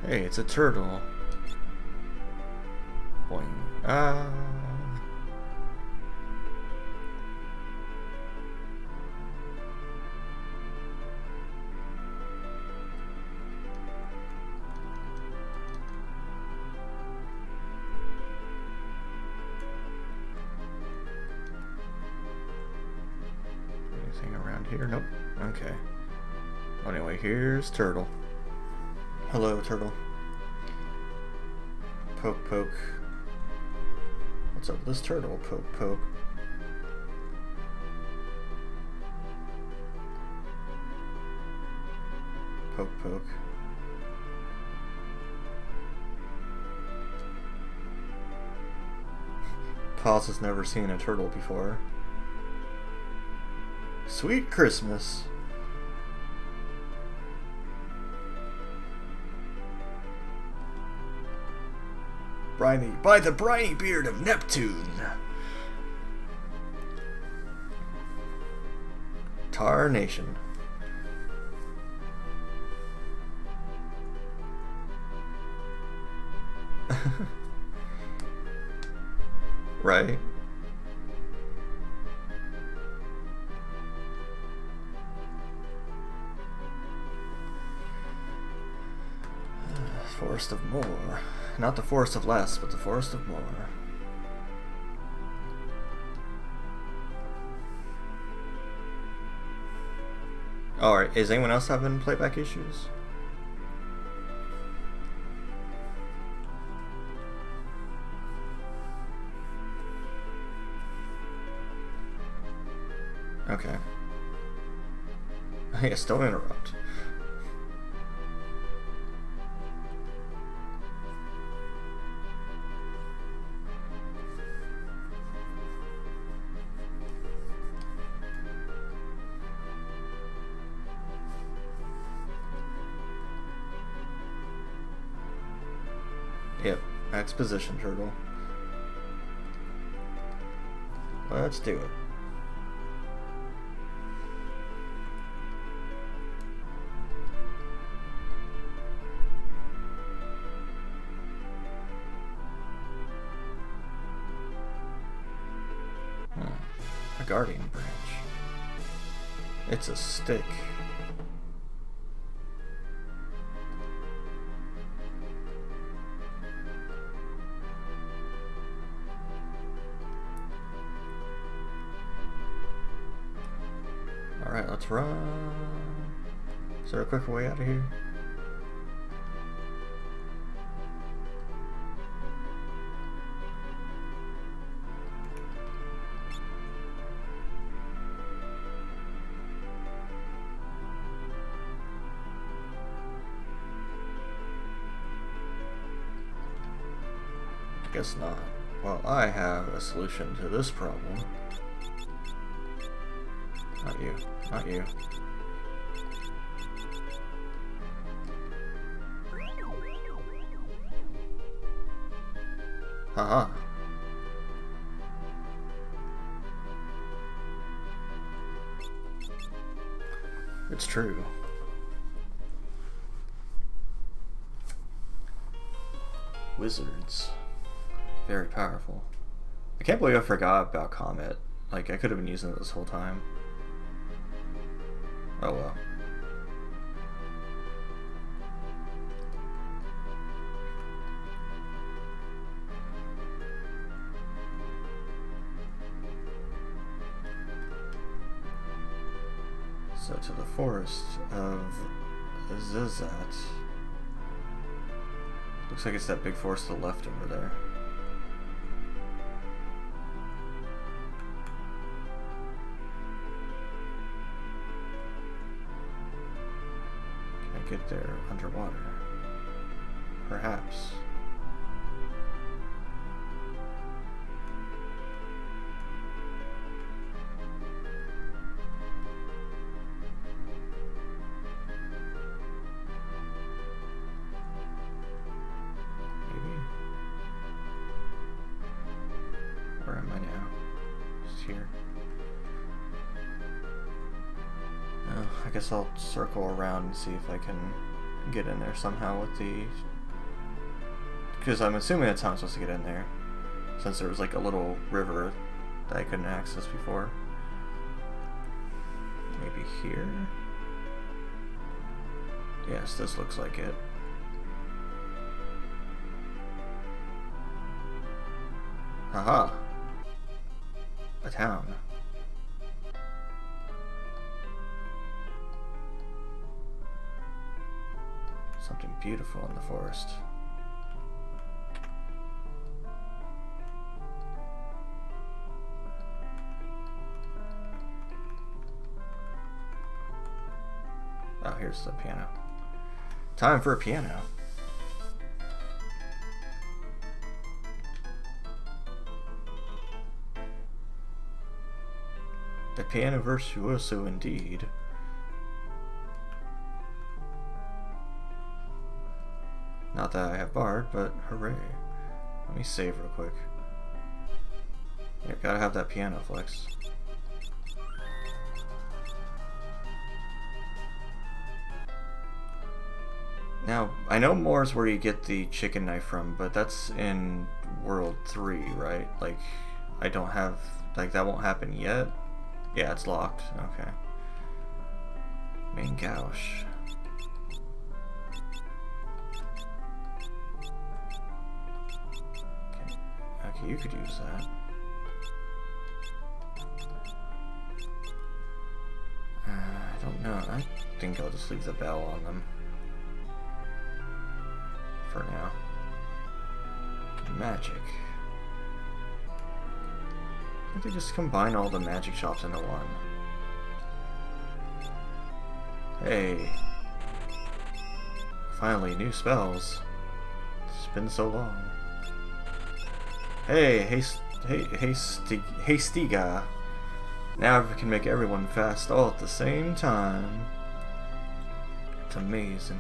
Hey, it's a turtle. Here's Turtle. Hello, Turtle. Poke, poke. What's up with this turtle? Poke, poke. Poke, poke. Paws has never seen a turtle before. Sweet Christmas. Briny, by the briny beard of Neptune. Tarnation. right? Forest of More. Not the Forest of Less, but the Forest of More. Alright, is anyone else having playback issues? Okay. Yes, don't interrupt. Exposition turtle. Let's do it. Hmm. A guardian branch. It's a stick. Alright. Is there a quicker way out of here? I Guess not. Well, I have a solution to this problem. Not you. Haha. It's true. Wizards. Very powerful. I can't believe I forgot about Comet. Like, I could have been using it this whole time. Oh well. So to the forest of Zizat. Looks like it's that big forest to the left over there. Underwater? Perhaps. Circle around and see if I can get in there somehow with the... Because I'm assuming that's how I'm supposed to get in there. Since there was like a little river that I couldn't access before. Maybe here? Yes, this looks like it. Oh, here's the piano. Time for a piano. A piano virtuoso indeed. Not that I have Bard, but hooray. Let me save real quick. Yeah, gotta have that piano flex. I know Moore's where you get the chicken knife from, but that's in World 3, right? Like, I don't have... Like, that won't happen yet? Yeah, it's locked. Okay. Main Gauche. Okay. okay, you could use that. Uh, I don't know. I think I'll just leave the bell on them for now. Magic. I think they just combine all the magic shops into one. Hey. Finally, new spells. It's been so long. Hey, haste, hey, hasty, hastega. Now I can make everyone fast all at the same time. It's amazing.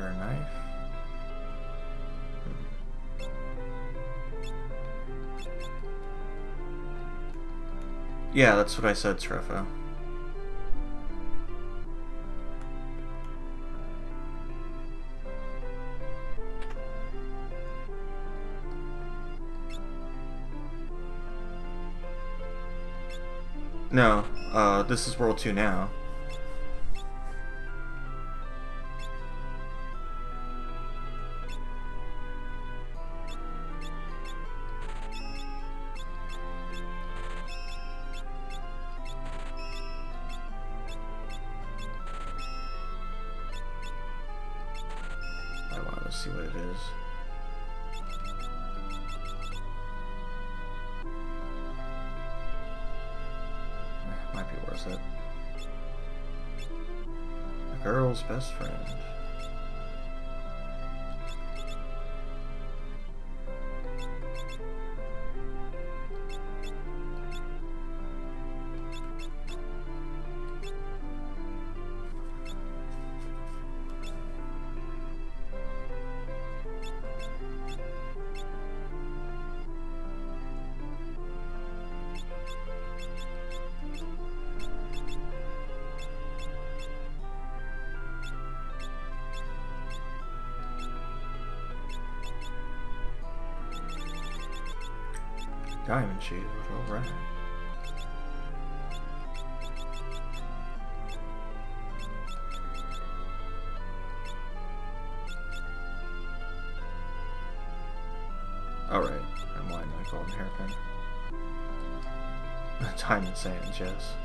Knife. Yeah, that's what I said, Trefo. No, uh, this is World 2 now. Diamond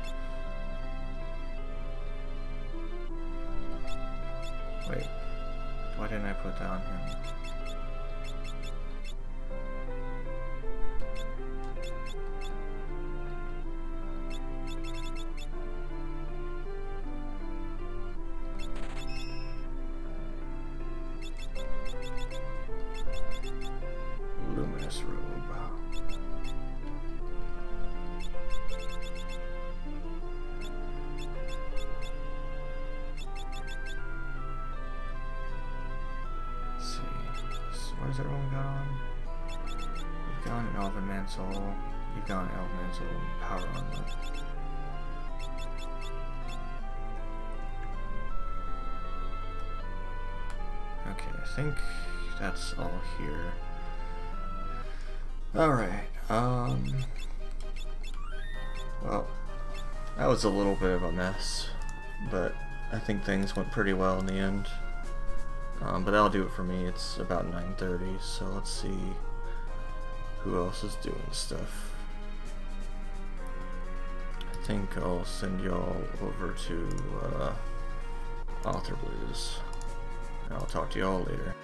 here. Alright, um... Well, that was a little bit of a mess, but I think things went pretty well in the end. Um, but that'll do it for me. It's about 9.30, so let's see who else is doing stuff. I think I'll send y'all over to uh, Author Blues. I'll talk to y'all later.